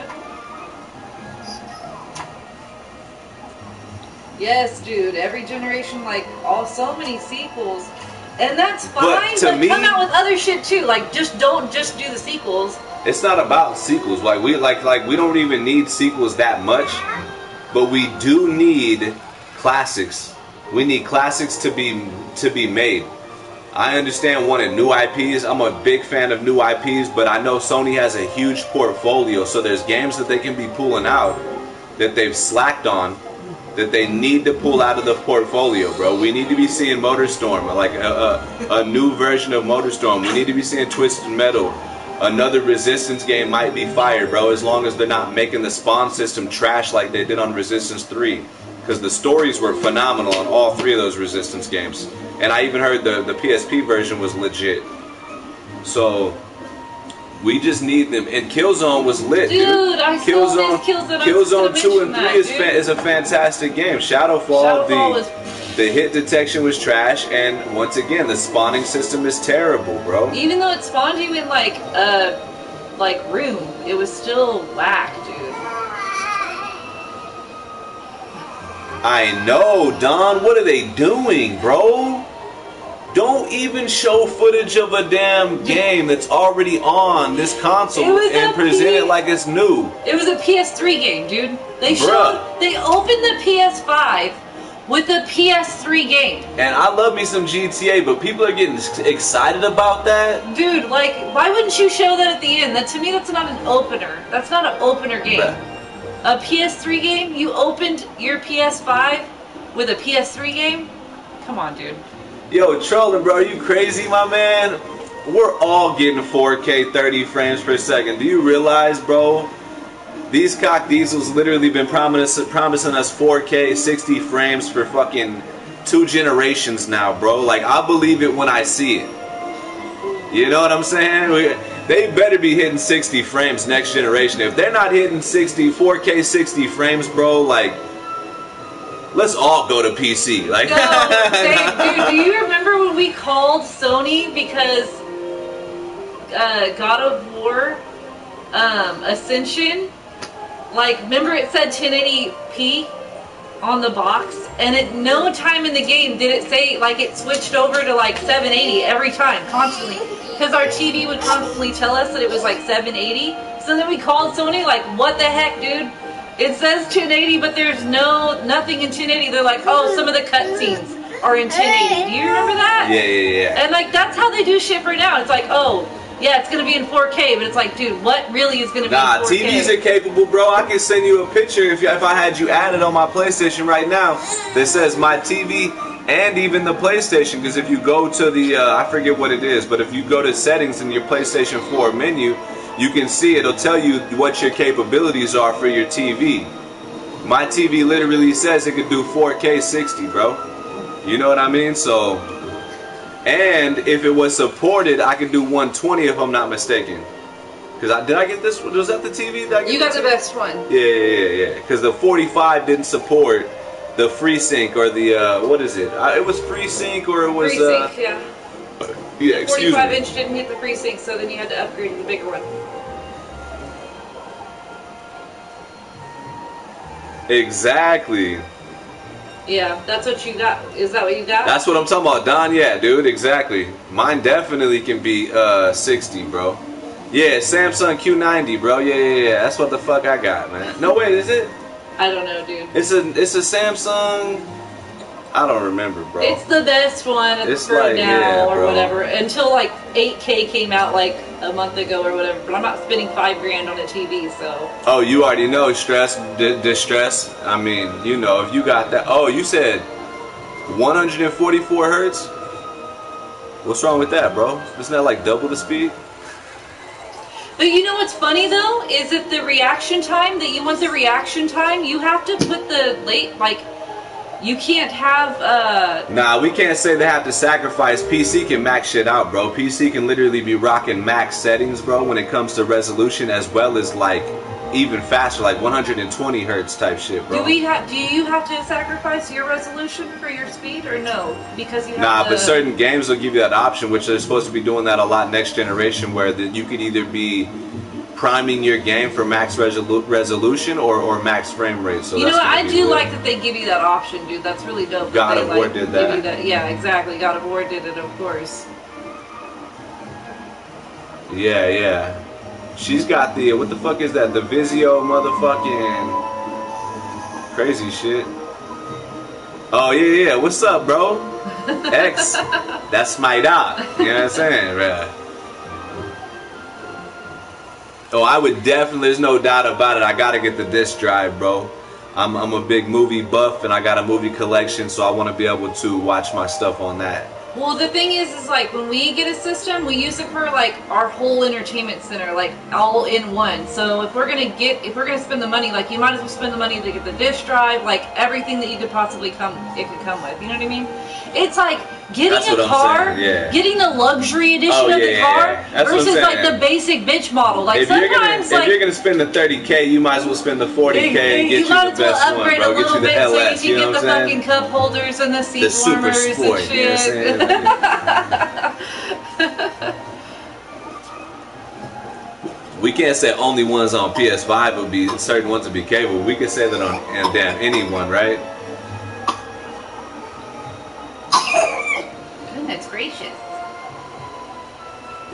Yes, dude. Every generation, like, all so many sequels, and that's But fine. to But, me- come out with other shit too. Like, just don't just do the sequels. It's not about sequels. Like we like like we don't even need sequels that much, but we do need classics. We need classics to be to be made. I understand wanting new IPs. I'm a big fan of new IPs, but I know Sony has a huge portfolio, so there's games that they can be pulling out that they've slacked on that they need to pull out of the portfolio, bro. We need to be seeing MotorStorm, like a, a, a new version of MotorStorm. We need to be seeing Twisted Metal. Another Resistance game might be fired, bro, as long as they're not making the spawn system trash like they did on Resistance 3. Because the stories were phenomenal on all three of those Resistance games. And I even heard the, the PSP version was legit. So, we just need them. And Killzone was lit, dude. Dude, I miss Killzone. Killzone 2 and 3 that, is, fa- is a fantastic game. Shadowfall, Shadowfall the, was the hit detection was trash. And once again, the spawning system is terrible, bro. even though it spawned you in like a like room, it was still whack, dude. I know, Don. What are they doing, bro? Don't even show footage of a damn game that's already on this console and present it like it's new. It was a PS3 game, dude. They Bruh. showed they opened the PS5 with a PS3 game. And I love me some GTA, but people are getting excited about that. Dude, like, why wouldn't you show that at the end? That to me, that's not an opener. That's not an opener game. Bruh. A PS3 game? You opened your PS5 with a PS3 game? Come on, dude. Yo, trolling, bro, are you crazy, my man? We're all getting 4K 30 frames per second. Do you realize, bro? These cock diesels literally been promising promising us 4K 60 frames for fucking two generations now, bro. Like I believe it when I see it. You know what I'm saying? We, they better be hitting 60 frames next generation. If they're not hitting 60 4K 60 frames, bro, like let's all go to PC. Like No, Dave, dude, do you remember when we called Sony because uh, God of War um, Ascension? Like, remember it said 1080p on the box, and at no time in the game did it say like it switched over to like 780 every time, constantly, because our TV would constantly tell us that it was like 780. So then we called Sony, like, what the heck, dude? It says 1080, but there's no nothing in 1080. They're like, oh, some of the cutscenes are in 1080. Do you remember that? Yeah, yeah, yeah. And like that's how they do shit right now. It's like, oh, yeah, it's gonna be in 4K, but it's like, dude, what really is gonna be Nah, in 4K? TVs are capable, bro. I can send you a picture if, if I had you added on my PlayStation right now that says my TV and even the PlayStation. Because if you go to the, uh, I forget what it is, but if you go to settings in your PlayStation 4 menu, you can see it'll tell you what your capabilities are for your TV. My TV literally says it could do 4K 60, bro. You know what I mean? So, and if it was supported, I could do 120 if I'm not mistaken. Cause I did I get this? One? Was that the TV? That I get You got the the best one. yeah, yeah, yeah, yeah. Because the 45 didn't support the FreeSync or the uh, what is it? Uh, it was FreeSync or it was uh, FreeSync, yeah. Yeah. Excuse 45 me. inch didn't hit the FreeSync, so then you had to upgrade to the bigger one. Exactly. Yeah, that's what you got. Is that what you got? That's what I'm talking about, Don. Yeah, dude. Exactly. Mine definitely can be uh 60, bro. Yeah, Samsung Q90, bro. Yeah, yeah, yeah. That's what the fuck I got, man. No, wait, is it? I don't know, dude. It's a it's a Samsung. I don't remember, bro. It's the best one It's for like, now yeah, or bro. whatever. Until like 8K came out like a month ago or whatever. But I'm not spending five grand on a TV, so Oh, you already know stress, di- distress. I mean, you know, if you got that. Oh, you said 144 hertz. What's wrong with that, bro? Isn't that like double the speed? But you know what's funny though is that the reaction time that you want the reaction time, you have to put the late like you can't have uh Nah, we can't say they have to sacrifice. PC can max shit out, bro. PC can literally be rocking max settings, bro, when it comes to resolution as well as like even faster, like 120 hertz type shit, bro. do we have do you have to sacrifice your resolution for your speed or no? Because you have Nah, the, but certain games will give you that option, which they're supposed to be doing that a lot next generation, where that you could either be priming your game for max resolu- resolution or, or max frame rate. So you know what? I do like that they give you that option, dude. That's really dope. that God of War like, did give that. Yeah, exactly. God of War did it, of course. Yeah, yeah. She's got the what the fuck is that? The Vizio motherfucking crazy shit. Oh yeah, yeah. What's up, bro? X. That's my dog. You know what I'm saying, bruh? Oh, I would definitely. There's no doubt about it. I gotta get the disc drive, bro. I'm I'm a big movie buff, and I got a movie collection, so I want to be able to watch my stuff on that. Well, the thing is, is like when we get a system, we use it for like our whole entertainment center, like all in one. So if we're gonna get, if we're gonna spend the money, like you might as well spend the money to get the disk drive, like everything that you could possibly come, it could come with. You know what I mean? It's like getting That's a car, yeah. getting the luxury edition Oh, of yeah, the car yeah. That's what I'm versus like the basic bitch model. Like if you're gonna sometimes, if you're gonna spend the 30k, you might as well spend the 40k and get you you, might the as well best one, upgrade bro. a Get little you the bit LS. so you You know get the saying? fucking cup holders and the seat The super warmers sport. and You know shit. we can't say only ones on PS5 would be certain ones would be capable. We can say that on and damn anyone, right? it's gracious.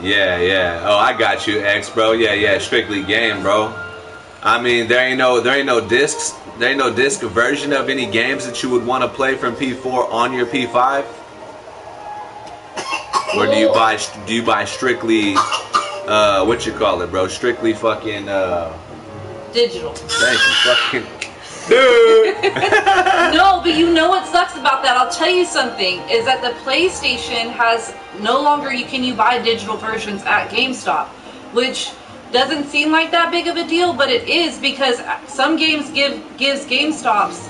Yeah, yeah. Oh, I got you, X, bro. Yeah, yeah. Strictly game, bro. I mean, there ain't no there ain't no discs. There ain't no disc version of any games that you would want to play from P4 on your P5. Or do you buy do you buy strictly uh what you call it, bro? Strictly fucking uh digital. Thank you, fucking dude. no, but you know what sucks about that? I'll tell you something. Is that the PlayStation has no longer you can you buy digital versions at GameStop, which doesn't seem like that big of a deal, but it is because some games give gives GameStops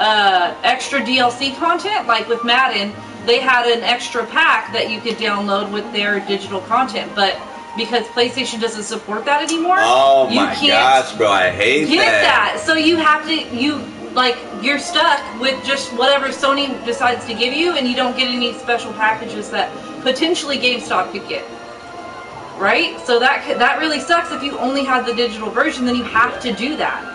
uh, extra DLC content. Like with Madden, they had an extra pack that you could download with their digital content, but because PlayStation doesn't support that anymore, Oh you my gosh, bro, I hate get that. that. So you have to you like you're stuck with just whatever Sony decides to give you, and you don't get any special packages that potentially GameStop could get. Right? So that that really sucks if you only had the digital version. Then you have to do that.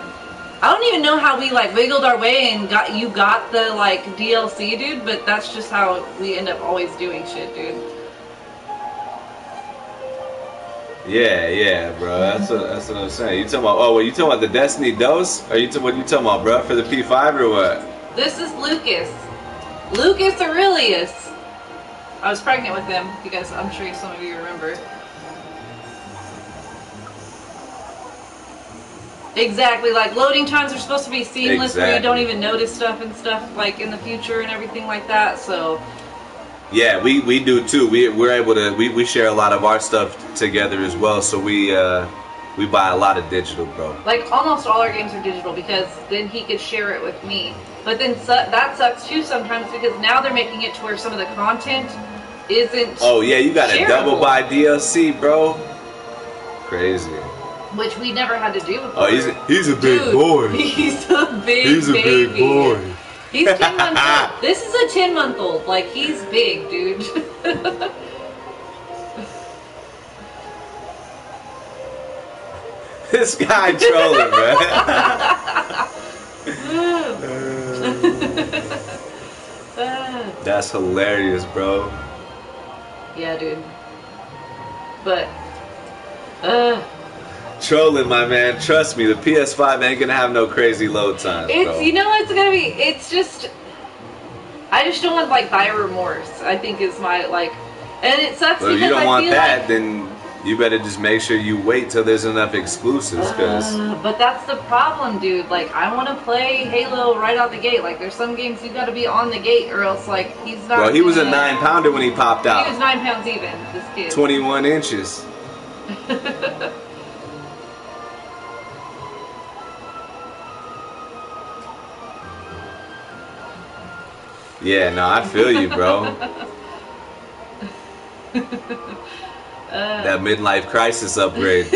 I don't even know how we like wiggled our way and got you got the like DLC, dude. But that's just how we end up always doing shit, dude. Yeah, yeah, bro. That's what that's what I'm saying. You talking about? Oh, well, you talking about the Destiny dose? Are you what you talking about, bro? For the P5 or what? This is Lucas. Lucas Aurelius. I was pregnant with him because I'm sure some of you remember. Exactly, like loading times are supposed to be seamless where you don't even notice stuff and stuff like in the future and everything like that. So, Yeah, we we do too. We we're able to we, we share a lot of our stuff together as well. So we uh we buy a lot of digital, bro. like almost all our games are digital because then he could share it with me. But then su- that sucks too sometimes because now they're making it to where some of the content isn't Oh yeah, you got to double buy DLC, bro. Crazy. which we never had to do before. Oh, he's a, he's a big Dude, boy. He's a big He's a big boy. He's 10 months old. This is a 10 month old. Like, he's big, dude. This guy trolling, man. Ah, That's hilarious, bro. yeah, dude. But, uh, Trolling, my man. Trust me, the PS5 ain't gonna have no crazy load times, it's, bro. you know what's gonna be? It's just, I just don't want, like, buyer remorse, I think is my, like, and it sucks Well, if because you don't I want that, like, then you better just make sure you wait till there's enough exclusives, cause Uh, but that's the problem, dude. Like, I want to play Halo right out the gate. Like, there's some games you got to be on the gate, or else, like, he's not. bro, he was a nine pounder when he popped out. He was nine pounds even. This kid. 21 inches. Yeah, no, I feel you, bro. Uh, That midlife crisis upgrade.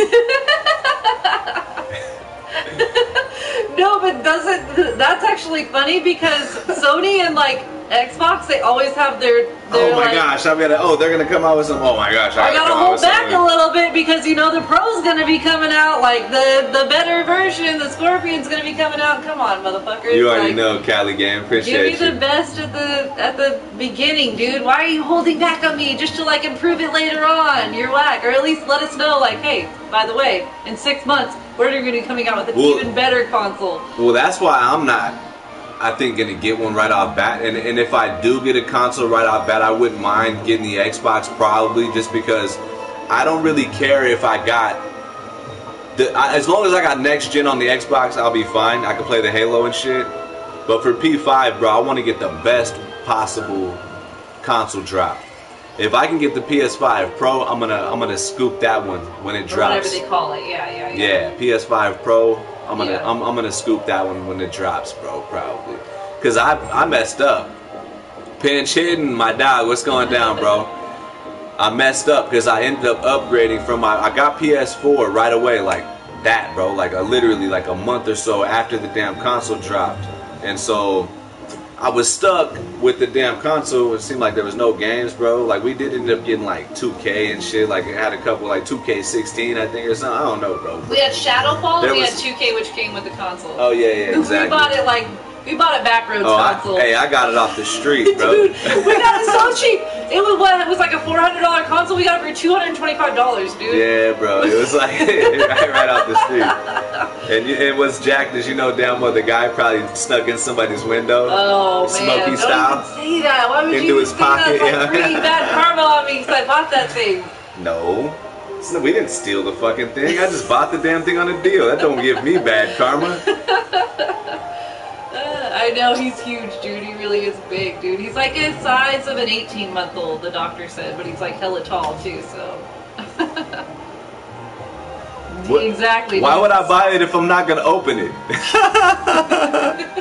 no, but doesn't. That's actually funny because Sony and like Xbox, they always have their. their Oh my like, gosh, I'm gonna. Oh, they're gonna come out with some. Oh my gosh, I gotta gotta hold back something. a little bit because you know the Pro's gonna be coming out, like the the better version, the Scorpio's gonna be coming out. Come on, motherfuckers! You already like, know, Cali Game. Appreciate Give me Appreciate the best at the at the beginning, dude. Why are you holding back on me just to like improve it later on? You're whack, or at least let us know, like, hey, by the way, in six months we're going to be coming out with an Well- even better console. Well, that's why I'm not. I think gonna get one right off bat, and and if I do get a console right off bat, I wouldn't mind getting the Xbox probably, just because I don't really care if I got the I, as long as I got next gen on the Xbox, I'll be fine. I can play the Halo and shit. But for P5, bro, I want to get the best possible console drop. If I can get the PS5 Pro, I'm gonna I'm gonna scoop that one when it Or whatever drops. they call it. Yeah, yeah, yeah. Yeah, PS5 Pro. I'm gonna Yeah. I'm, I'm gonna scoop that one when it drops, bro. Probably, cause I I messed up. Pinch hidden, my dog. What's going down, bro? I messed up because I ended up upgrading from my I got PS4 right away, like that, bro. Like literally like a month or so after the damn console dropped, and so I was stuck with the damn console. It seemed like there was no games, bro. Like we did end up getting like 2K and shit. Like it had a couple like 2K16, I think, or something. I don't know, bro. We had Shadowfall There and we was- had 2K, which came with the console. Oh yeah, yeah, exactly. We bought it like We bought a backroads Oh, I, console. hey, I got it off the street, bro. Dude, we got it so cheap. It was what? It was like a four hundred dollar console. We got it for two hundred twenty five dollars, dude. Yeah, bro. It was like right, right off the street. And it was jacked, as you know damn well. The guy probably snuck in somebody's window. Oh man, Smoky don't style. even say that. Why would Into you his that? pocket, like yeah. bad karma on me because I bought that thing. No. So we didn't steal the fucking thing. I just bought the damn thing on a deal. That don't give me bad karma. I know he's huge, dude. He really is big, dude. He's like the size of an 18 month old, the doctor said, but he's like hella tall too. So. What- exactly. Why would I buy it if I'm not gonna open it?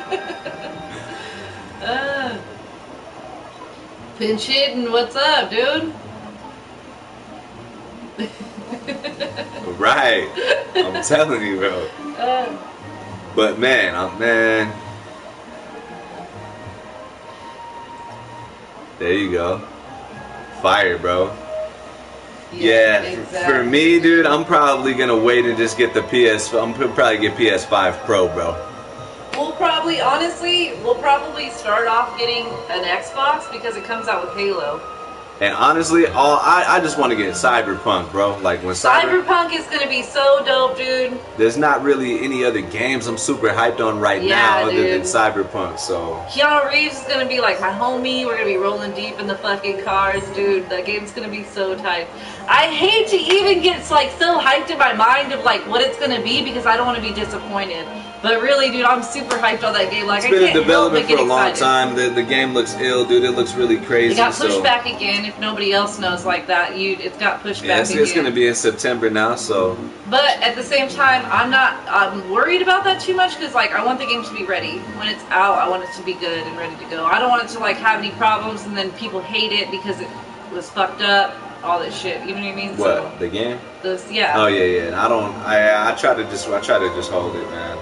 Uh, pinch hitting, what's up, dude? right. I'm telling you, bro. Uh, But man, I'm, man. There you go. Fire, bro. Yeah, f- exactly. for me, dude, I'm probably gonna wait and just get the PS. I'm probably get PS5 Pro, bro. We'll probably, honestly, we'll probably start off getting an Xbox because it comes out with Halo. And honestly, all I, I just want to get Cyberpunk, bro. Like when Cyber, Cyberpunk is gonna be so dope, dude. there's not really any other games I'm super hyped on right Yeah, now other than. Cyberpunk. So Keanu Reeves is gonna be like my homie. We're gonna be rolling deep in the fucking cars, dude. That game's gonna be so tight. I hate to even get like so hyped in my mind of like what it's gonna be because I don't want to be disappointed. But really, dude, I'm super hyped on that game. Like it's I been in can't help but development for a long excited. time. The, the game looks ill, dude. It looks really crazy. It got pushed so back again. If nobody else knows like that, you it's got pushed yeah, back it's, again. it's gonna be in September now. So But at the same time, I'm not I'm worried about that too much because like I want the game to be ready when it's out. I want it to be good and ready to go. I don't want it to like have any problems and then people hate it because it was fucked up. All this shit. You know what I mean? what the game? So this, yeah. Oh yeah, yeah. I don't. I I try to just I try to just hold it, man.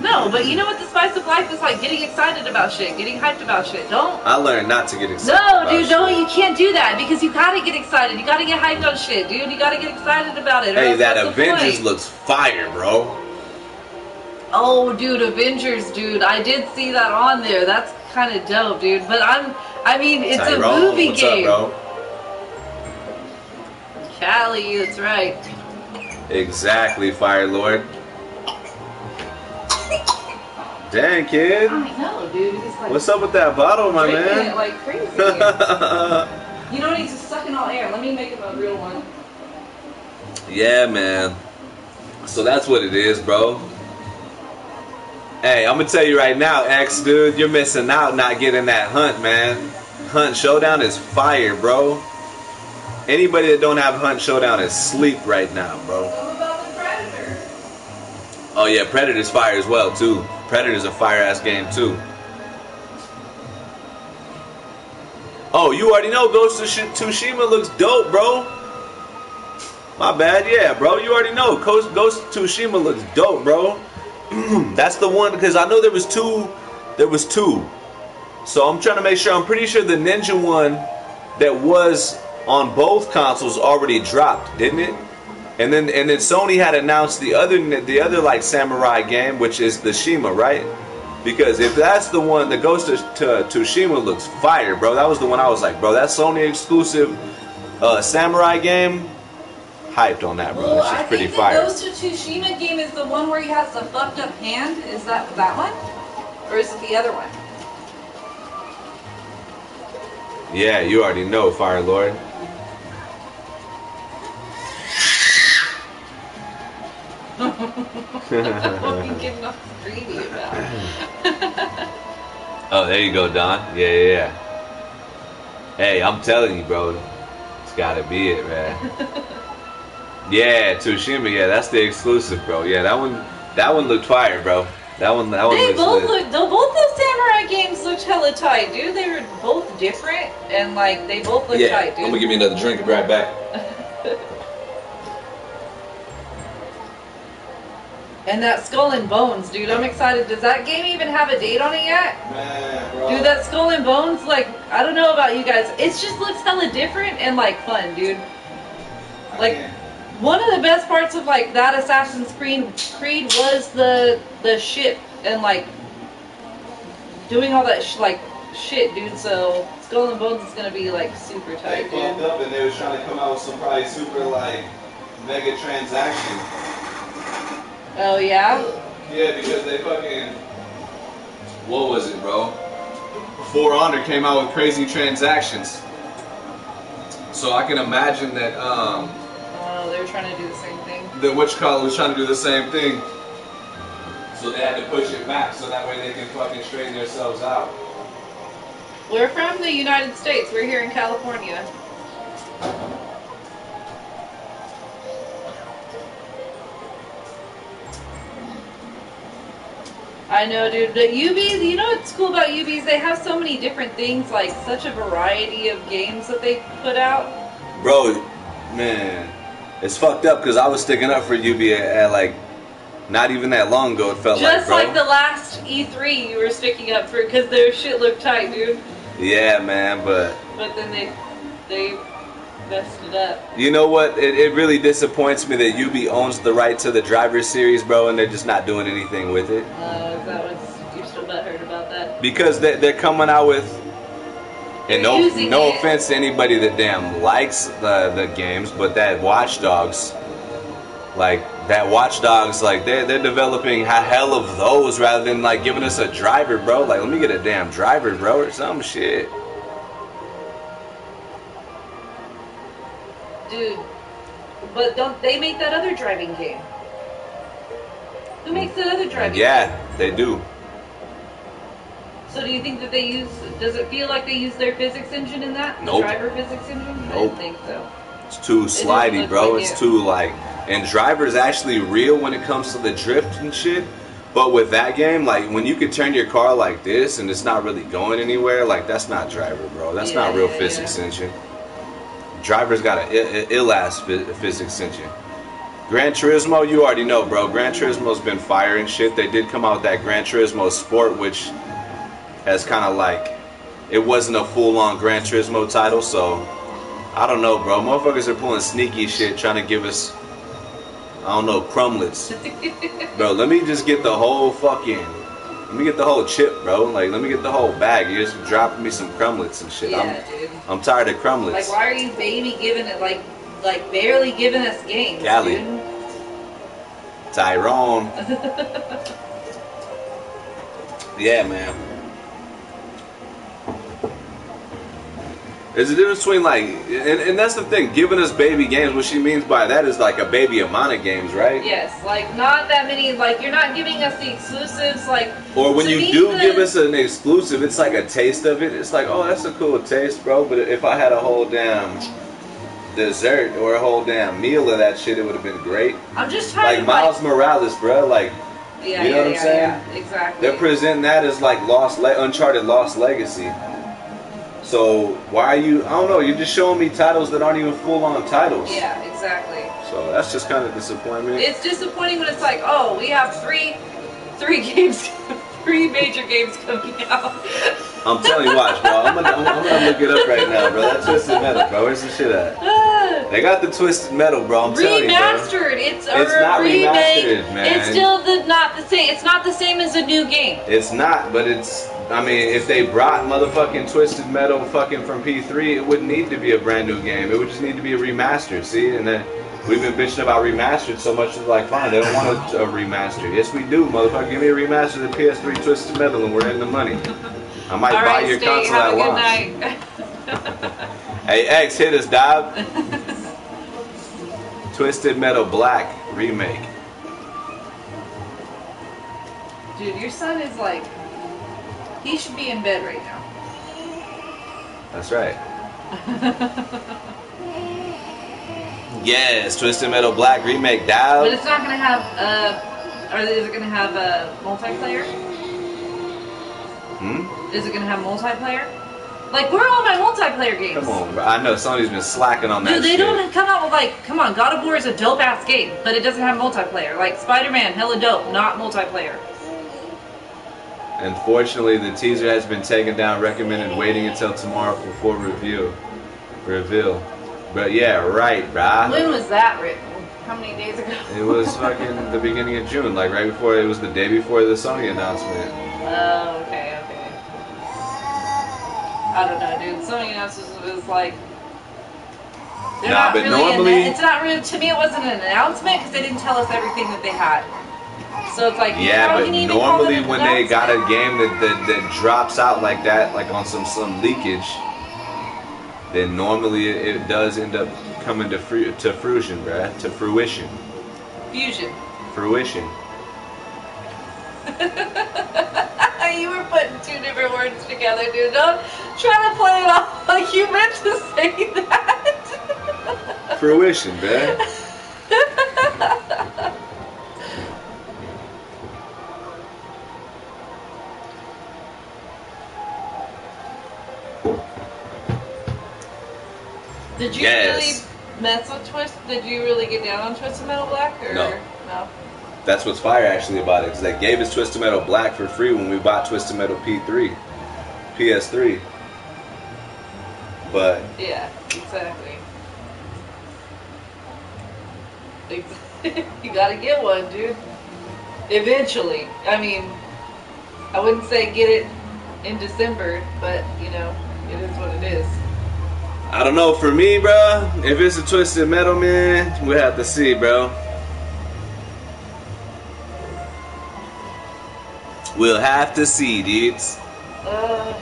No, but you know what the spice of life is like? Getting excited about shit, getting hyped about shit. Don't. I learned not to get excited. No, dude, shit. don't. You can't do that because you gotta get excited. You gotta get hyped on shit, dude. You gotta get excited about it. Hey, that Avengers looks fire, bro. Oh, dude, Avengers, dude. I did see that on there. That's kind of dope, dude. But I'm, I mean, it's Tyrone, a movie what's game. up, bro? Cali, that's right. Exactly, Fire Lord. Dang, kid. I know, dude. Like What's up with that bottle, my drinking it man? like crazy. you know, he's just sucking all air. Let me make him a real one. yeah, man. So that's what it is, bro. Hey, I'm gonna tell you right now, X dude, you're missing out not getting that hunt, man. Hunt Showdown is fire, bro. Anybody that don't have Hunt Showdown is sleep right now, bro. Oh yeah, Predator's fire as well too. Predator's a fire ass game too. Oh, you already know Ghost of Sh- Tsushima looks dope, bro. My bad, yeah, bro. You already know Ghost, Ghost of Tsushima looks dope, bro. That's the one because I know there was two. There was two. So I'm trying to make sure. I'm pretty sure the Ninja one that was on both consoles already dropped, didn't it? And then and then Sony had announced the other the other like samurai game, which is the Shima, right? Because if that's the one, the Ghost of to Tsushima looks fire, bro. That was the one I was like, bro, that Sony exclusive uh, samurai game. Hyped on that, bro. Well, That's just pretty think fire. the Ghost of Tsushima game is the one where he has the fucked up hand. Is that that one, or is it the other one? Yeah, you already know, Fire Lord. What are you getting all greedy about? Oh, there you go, Don. Yeah, yeah, yeah. Hey, I'm telling you, bro. It's gotta be it, man. yeah, Tsushima. Yeah, that's the exclusive, bro. Yeah, that one. That one looked fire, bro. That one. That one They both lit. look. though Both those samurai games looked hella tight, dude. They were both different, and like they both look yeah, tight, I'm dude. gonna give me another drink and be right back. and that Skull and Bones, dude. I'm excited. Does that game even have a date on it yet? Man, bro. Dude, that Skull and Bones, like, I don't know about you guys. It just looks hella different and like fun, dude. like- One of the best parts of like that Assassin's Creed Creed was the the ship and like doing all that sh- like shit, dude. So Skull and Bones is gonna be like super They tight, fucked dude. up and they was trying to come out with some probably super like mega transaction. Oh yeah. Yeah, because they fucking. What was it, bro? For Honor came out with crazy transactions. So I can imagine that um, Oh, they were trying to do the same thing. the Witch Collar was trying to do the same thing. So they had to push it back so that way they can fucking straighten themselves out. We're from the United States. We're here in California. I know, dude. The UBs, you know what's cool about UBs? They have so many different things, like such a variety of games that they put out. Bro, man, it's fucked up because I was sticking up for UB at, at, like not even that long ago. It felt like, Just bro. like the last E3 you were sticking up for because their shit looked tight, dude. yeah, man, but But then they they messed it up. You know what? It, it really disappoints me that UB owns the right to the driver series, bro, and they're just not doing anything with it. Uh, is that what's you're still butthurt about that? Because they, they're coming out with. And no, no it. offense to anybody that damn likes the, the games, but that Watch Dogs, like that Watch Dogs, like they're they're developing a hell of those rather than like giving us a driver, bro. Like let me get a damn driver, bro, or some shit. Dude, but don't they make that other driving game? Who makes that other driving Yeah, they do. So do you think that they use, does it feel like they use their physics engine in that? The Nope. driver physics engine? I Nope. didn't think so. It's too slidey, look bro. like it's it. too like, and driver's actually real when it comes to the drift and shit. But with that game, like when you could turn your car like this and it's not really going anywhere, like that's not driver, bro. That's not real yeah, physics yeah. engine. Driver's got a ill ass physics engine. Gran Turismo, you already know, bro. Gran Turismo's been fire and shit. They did come out with that Gran Turismo Sport, which has kind of like, it wasn't a full on Gran Turismo title, so I don't know, bro. Motherfuckers are pulling sneaky shit, trying to give us, I don't know, crumlets. bro, let me just get the whole fucking, let me get the whole chip, bro. Like, let me get the whole bag. You're just dropping me some crumlets and shit. yeah, dude. I'm, I'm tired of Like, why are you baby giving it, like, like barely giving us games, Cali. dude? Tyrone. Yeah, man. There's a difference between like, and, and that's the thing, giving us baby games. What she means by that is like a baby amount of games, right? Yes, like not that many. Like you're not giving us the exclusives. Like Or when you do give us an exclusive, it's like a taste of it. It's like, oh, that's a cool taste, bro. But if I had a whole damn dessert or a whole damn meal of that shit, it would have been great. I'm just trying Like to Miles Morales, bro. Like Yeah, you know yeah, what I'm yeah, saying? yeah, exactly. They're presenting that as like lost, le- Uncharted Lost Legacy. So why are you? I don't know. You're just showing me titles that aren't even full on titles. yeah, exactly. So that's just kind of disappointment. It's disappointing when it's like, oh, we have three, three games, three major games coming out. I'm telling you, watch, bro. I'm gonna, I'm, gonna look it up right now, bro. That twisted metal, bro. Where's the shit at? They got the twisted metal, bro. I'm telling you, bro. Remastered. It's a It's not remake. remastered, man. It's still the not the same. It's not the same as a new game. It's not, but it's. I mean, if they brought motherfucking Twisted Metal fucking from P3, it wouldn't need to be a brand new game. It would just need to be a remastered. See, and then we've been bitching about remastered so much. It's like, fine, they don't want a, a remaster. Yes, we do, motherfucker. Give me a remaster of the PS3 Twisted Metal, and we're in the money. I might All buy right, your stay. console Have at a good launch. night. Hey, X, hit us, dog. Twisted Metal Black remake. Dude, your son is like, he should be in bed right now. That's right. Yes, Twisted Metal Black remake, But it's not gonna have, uh, or is it gonna have a multiplayer? Hmm? Is it gonna have multiplayer? Like, where are all my multiplayer games? Come on, bro. I know Sony's been slacking on that Dude, they shit. don't come out with like, come on, God of War is a dope ass game, but it doesn't have multiplayer. Like Spider Man, hella dope, not multiplayer. Unfortunately, the teaser has been taken down. Recommended waiting until tomorrow for full review. Reveal. But yeah, right, brah. When was that written? How many days ago? It was fucking the beginning of June, like right before it was the day before the Sony announcement. Oh, okay, okay. I don't know, dude. Sony announcers was like. They're Nah, not but really normally- It's not really. To me, it wasn't an announcement because they didn't tell us everything that they had. So it's like. Yeah, but normally when they got a game that, that that drops out like that, like on some some leakage, then normally it, it does end up coming to fru- to fruition, bruh, to fruition, Fusion. fruition. you were putting two different words together, dude. Don't try to play it off like you meant to say that. Fruition, bruh. Did you Yes. really mess with Twist? Did you really get down on Twisted Metal Black? Or No. No. That's what's fire actually about it, because they gave us Twisted Metal Black for free when we bought Twisted Metal P3, PS3. But Yeah, exactly. You gotta get one, dude. Eventually. I mean, I wouldn't say get it in December, but you know, it is what it is. I don't know, for me, bro, if it's a Twisted Metal, man, we have to see, bro. We'll have to see, dudes. Uh,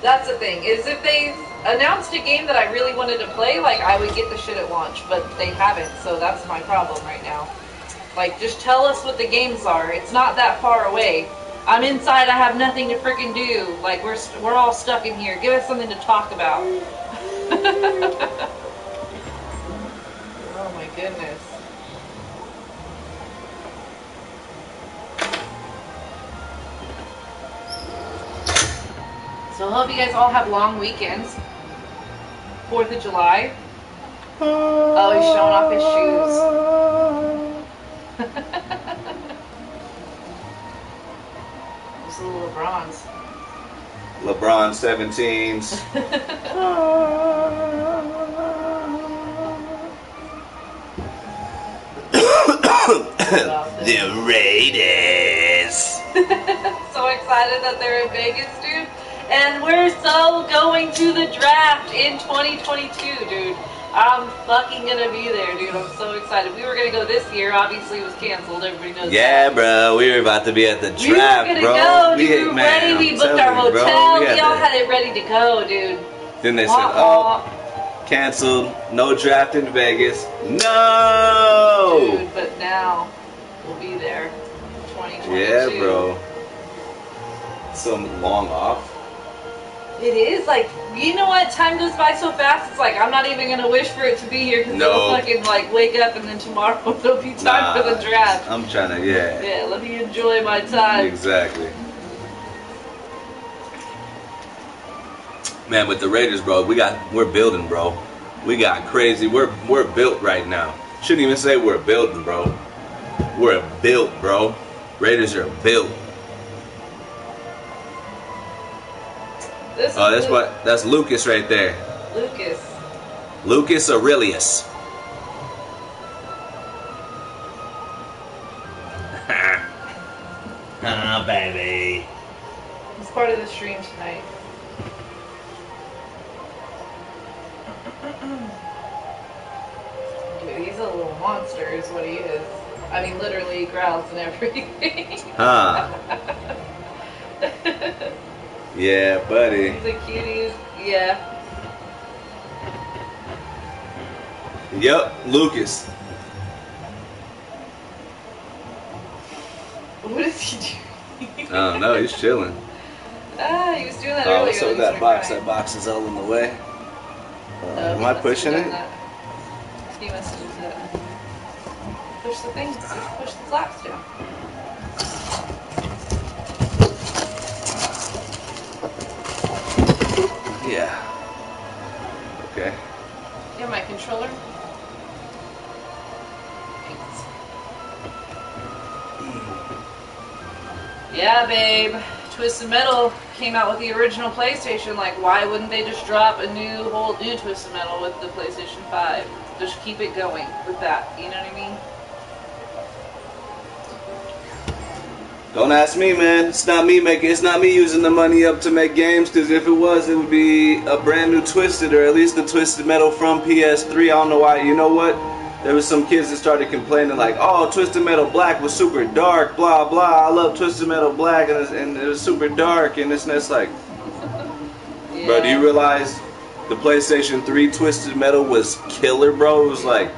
that's the thing is if they announced a game that I really wanted to play, like I would get the shit at launch, but they haven't, so that's my problem right now. Like, just tell us what the games are. It's not that far away. I'm inside. I have nothing to freaking do. Like we're we're all stuck in here. Give us something to talk about. oh my goodness. So I hope you guys all have long weekends. Fourth of July. Oh, he's showing off his shoes. Little LeBrons. LeBron 17s. the Raiders. so excited that they're in Vegas, dude. And we're so going to the draft in 2022, dude. I'm fucking gonna be there, dude. I'm so excited. We were gonna go this year. Obviously, it was canceled. Everybody knows Yeah, that. bro, we were about to be at the We were draft, gonna bro. go, dude. We- We were man, ready. We I'm booked our you, bro, hotel. we We, all to- had it ready to go, dude. Then they said, "Oh, wah. canceled. No draft in Vegas." No. Dude, but now we'll be there. 2022. Yeah, bro. Some long off. It is like you know what? Time goes by so fast. It's like I'm not even gonna wish for it to be here because No. it'll fucking like wake up and then tomorrow it'll be time Nah, for the draft. I'm trying to, yeah. Yeah, let me enjoy my time. Exactly. Man, with the Raiders, bro, we got we're building, bro. We got crazy. We're we're built right now. Shouldn't even say we're building, bro. We're built, bro. Raiders are built. This Oh, that's Lu- what that's Lucas right there. Lucas. Lucas Aurelius. ah, baby. He's part of the stream tonight. Dude, he's a little monster, is what he is. I mean, literally he growls and everything. Huh. Yeah, buddy. he's a cutie. Yeah. Yep, Lucas. What is he doing? I don't know. He's chilling. Ah, he was doing that Oh, earlier. with that box? That box is all in the way. Uh, No, am I pushing it? that. He must have. Push the things. Just push the flaps down. Yeah. Okay. You have my controller? Thanks. Yeah, babe. Twisted Metal came out with the original PlayStation. Like, why wouldn't they just drop a new whole new Twisted Metal with the PlayStation 5? Just keep it going with that. You know what I mean? Don't ask me, man. It's not me making. It's not me using the money up to make games. Cause if it was, it would be a brand new Twisted, or at least the Twisted Metal from PS3. I don't know why. You know what? There was some kids that started complaining like, "Oh, Twisted Metal Black was super dark, blah blah. I love Twisted Metal Black, and, it's, and it was super dark, and it's and that's like, Yeah. bro. Do you realize the PlayStation 3 Twisted Metal was killer, bro? It was like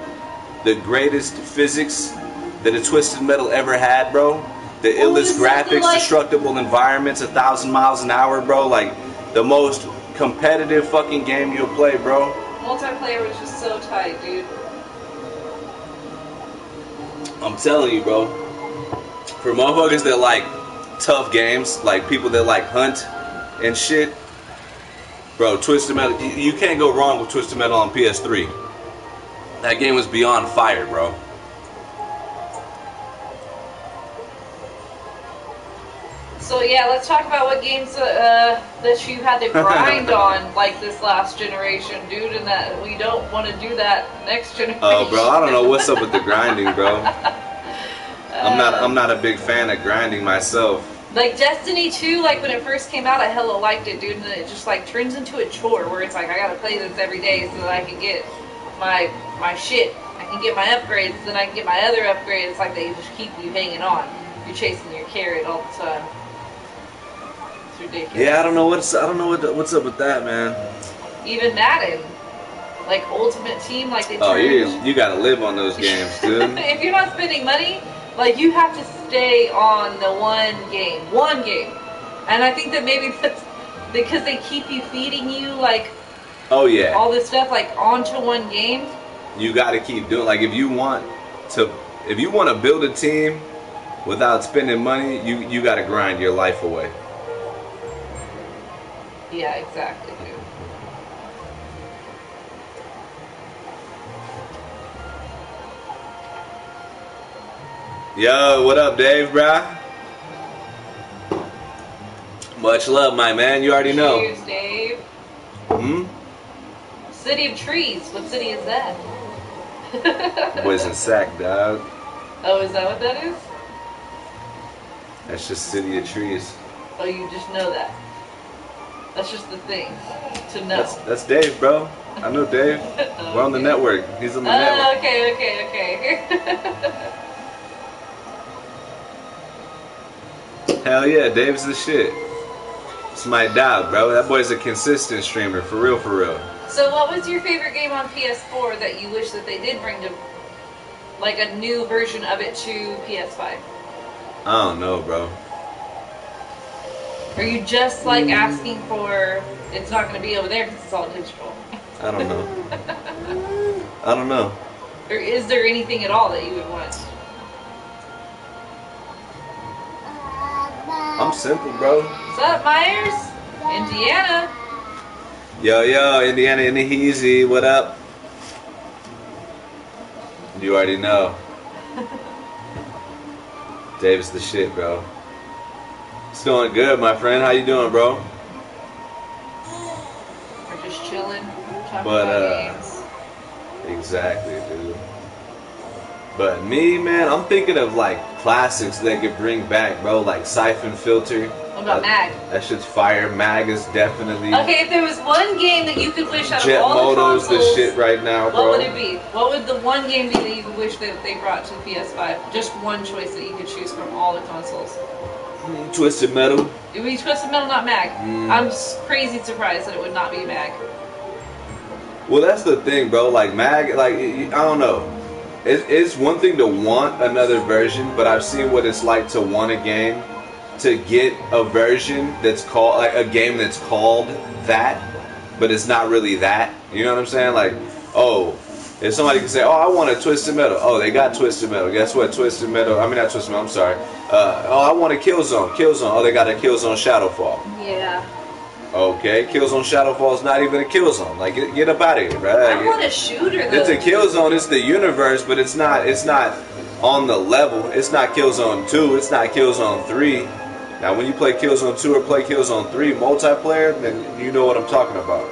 the greatest physics that a Twisted Metal ever had, bro. The Well, illest graphics, like- destructible environments, a thousand miles an hour, bro. Like the most competitive fucking game you'll play, bro. Multiplayer was just so tight, dude. I'm telling you, bro. For motherfuckers that like tough games, like people that like hunt and shit, bro, Twisted Metal, you, you can't go wrong with Twisted Metal on PS3. That game was beyond fire, bro. So yeah, let's talk about what games uh, that you had to grind on like this last generation, dude, and that we don't want to do that next generation. Oh, bro, I don't know what's up with the grinding, bro. I'm not, I'm not a big fan of grinding myself. Like Destiny 2, like when it first came out, I hella liked it, dude, and it just like turns into a chore where it's like I gotta play this every day so that I can get my my shit. I can get my upgrades, then I can get my other upgrades. Like they just keep you hanging on. You're chasing your carrot all the time. Ridiculous. Yeah, I don't know what's, I don't know what, what's up with that, man. Even Madden, like Ultimate Team, like they Oh, you, you gotta live on those games, dude. if you're not spending money, like you have to stay on the one game, one game. And I think that maybe that's because they keep you feeding you like Oh yeah. all this stuff like onto one game. you got to keep doing like if you want to if you want to build a team without spending money you you got to grind your life away Yeah, exactly, dude. yo what up dave bruh much love my man you already know Cheers, Dave. hmm City of Trees. What city is that? boys in sack dog Oh, is that what that is? that's just city of trees Oh, you just know that. That's just the thing to know. that's that's dave bro i know dave we're on the Okay. network he's on the Oh, network okay, okay, okay. hell yeah dave's the shit it's my dog bro that boy's a consistent streamer for real for real so, what was your favorite game on PS4 that you wish that they did bring to, like a new version of it to PS5? i don't know bro Are you just like hmm. asking for it's not going to be over there because it's all digital? i don't know i don't know Or is there anything at all that you would want? i'm simple bro What's up, Myers? Indiana? Yo, yo, Indiana, Easy, what up? You already know. Dave's the shit, bro. It's going good, my friend. How you doing, bro? We're just chilling, talking But, uh, games. Exactly, dude. But me, man, I'm thinking of like classics that could bring back, bro. Like Siphon Filter. What about that, Mag? That shit's fire. Mag is definitely. Okay, if there was one game that you could wish out Jet of all the Moto's consoles, the shit right now, what bro. would it be? What would the one game be that you could wish that they brought to PS5? Just one choice that you could choose from all the consoles. Twisted Metal. It would be Twisted Metal, not Mag. Mm. I'm crazy surprised that it would not be Mag. Well, that's the thing, bro. Like Mag, like I don't know. It's, it's one thing to want another version, but I've seen what it's like to want a game, to get a version that's called like a game that's called that, but it's not really that. You know what I'm saying? Like, oh, if somebody can say, "Oh, I want a Twisted Metal," oh, they got Twisted Metal. Guess what? Twisted Metal. I mean, not Twisted Metal. I'm sorry. Uh, oh, I want a Killzone. Killzone. Oh, they got a Killzone Shadowfall. Yeah. Okay, Killzone Shadowfall is not even a Killzone. Like, get, get up out of here, bro. I want a shooter though. It's a kill zone. It's the universe, but it's not. It's not on the level. It's not Killzone two. It's not Killzone three. Now, when you play Killzone two or play Killzone three multiplayer, then you know what I'm talking about.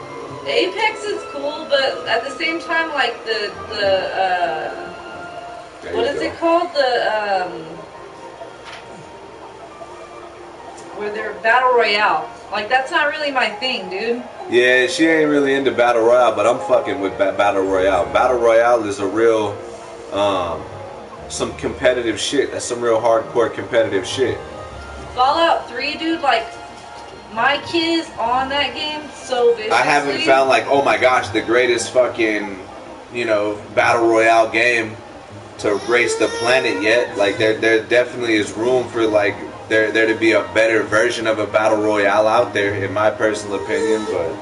Apex is cool, but at the same time, like the the uh, what is go. it called? The um, where they're battle royale. Like that's not really my thing, dude. Yeah, she ain't really into battle royale, but I'm fucking with ba- battle royale. Battle royale is a real, um, some competitive shit. That's some real hardcore competitive shit. Fallout 3, dude, like my kids on that game so viciously. I haven't found like, oh my gosh, the greatest fucking, you know, battle royale game to race the planet yet. Like there, there definitely is room for like there, there to be a better version of a battle royale out there, in my personal opinion. But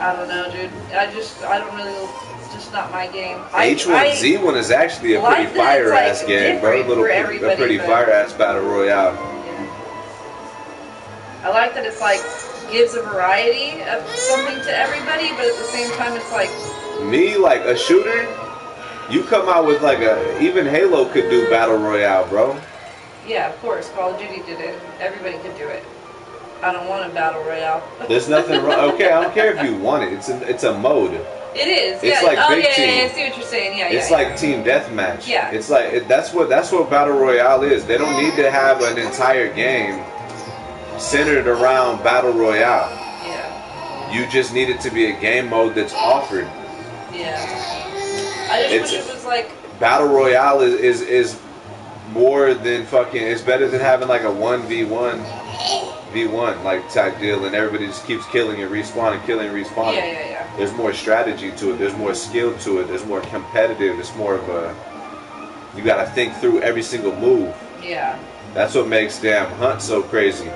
I don't know, dude. I just, I don't really. It's just not my game. H1Z1 is actually a pretty fire ass like, game, bro. A little, a pretty fire ass battle royale. Yeah. I like that it's like gives a variety of something to everybody, but at the same time, it's like Me, like a shooter, you come out with like a even Halo could do battle royale, bro. Yeah, of course. Call of Duty did it. Everybody could do it. I don't want a battle royale. There's nothing wrong. Okay, I don't care if you want it. It's a, it's a mode. It is. It's yeah. like oh Big yeah, yeah, Team. yeah. I see what you're saying. Yeah, It's yeah. like team deathmatch. Yeah. It's like it, that's what that's what battle royale is. They don't need to have an entire game centered around battle royale. yeah. You just need it to be a game mode that's offered. Yeah. I just It's- wish it was like Battle royale is is, is more than fucking. It's better than having like a one v one. V1 like type deal, and everybody just keeps killing and respawning, killing and respawning. yeah, yeah, yeah. there's more strategy to it. There's more skill to it. There's more competitive. It's more of a you got to think through every single move. Yeah. That's what makes damn Hunt so crazy.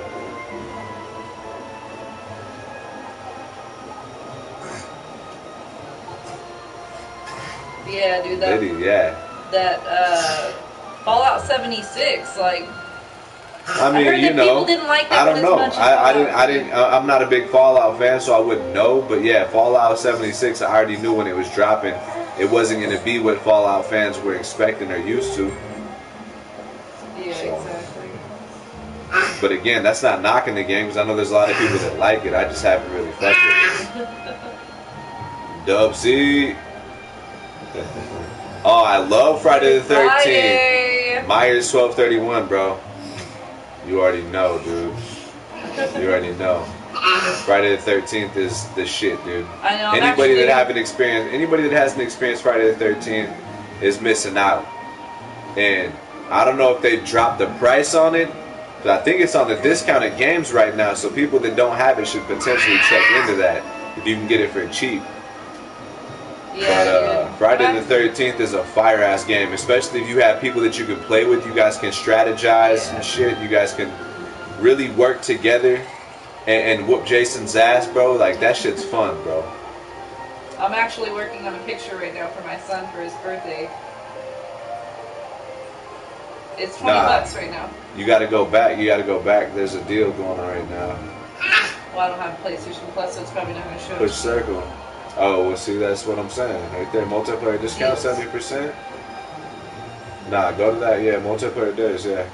Yeah, dude. That Liddy, yeah. that uh, Fallout 76, like I mean, heard you know, people didn't like that I don't know. I, I didn't. I didn't. I'm not a big Fallout fan, so I wouldn't know. But yeah, Fallout 76. I already knew when it was dropping, it wasn't going to be what Fallout fans were expecting or used to. yeah, So. exactly. But again, that's not knocking the game because I know there's a lot of people that like it. I just haven't really fucked with it. Dub C. Oh, I love Friday the 13th. Friday. Myers 1231, bro. You already know, dude. You already know. Friday the 13th is the shit, dude. I know. Anybody actually, that haven't experienced, anybody that hasn't experienced Friday the 13th is missing out. And I don't know if they dropped the price on it, but I think it's on the discounted games right now. So people that don't have it should potentially check into that if you can get it for cheap. Yeah, But uh. Friday the 13th is a fire ass game, especially if you have people that you can play with. You guys can strategize Yeah. and shit. You guys can really work together and, and whoop Jason's ass, bro. Like that shit's fun, bro. I'm actually working on a picture right now for my son for his birthday. It's 20 Nah. bucks right now. You got to go back. You got to go back. There's a deal going on right now. Well, I don't have PlayStation Plus, so it's probably not going to show. Push circle. Oh, well, see, that's what I'm saying. Right there, multiplayer discount seventy percent. Nah, go to that. Yeah, multiplayer does. Yeah.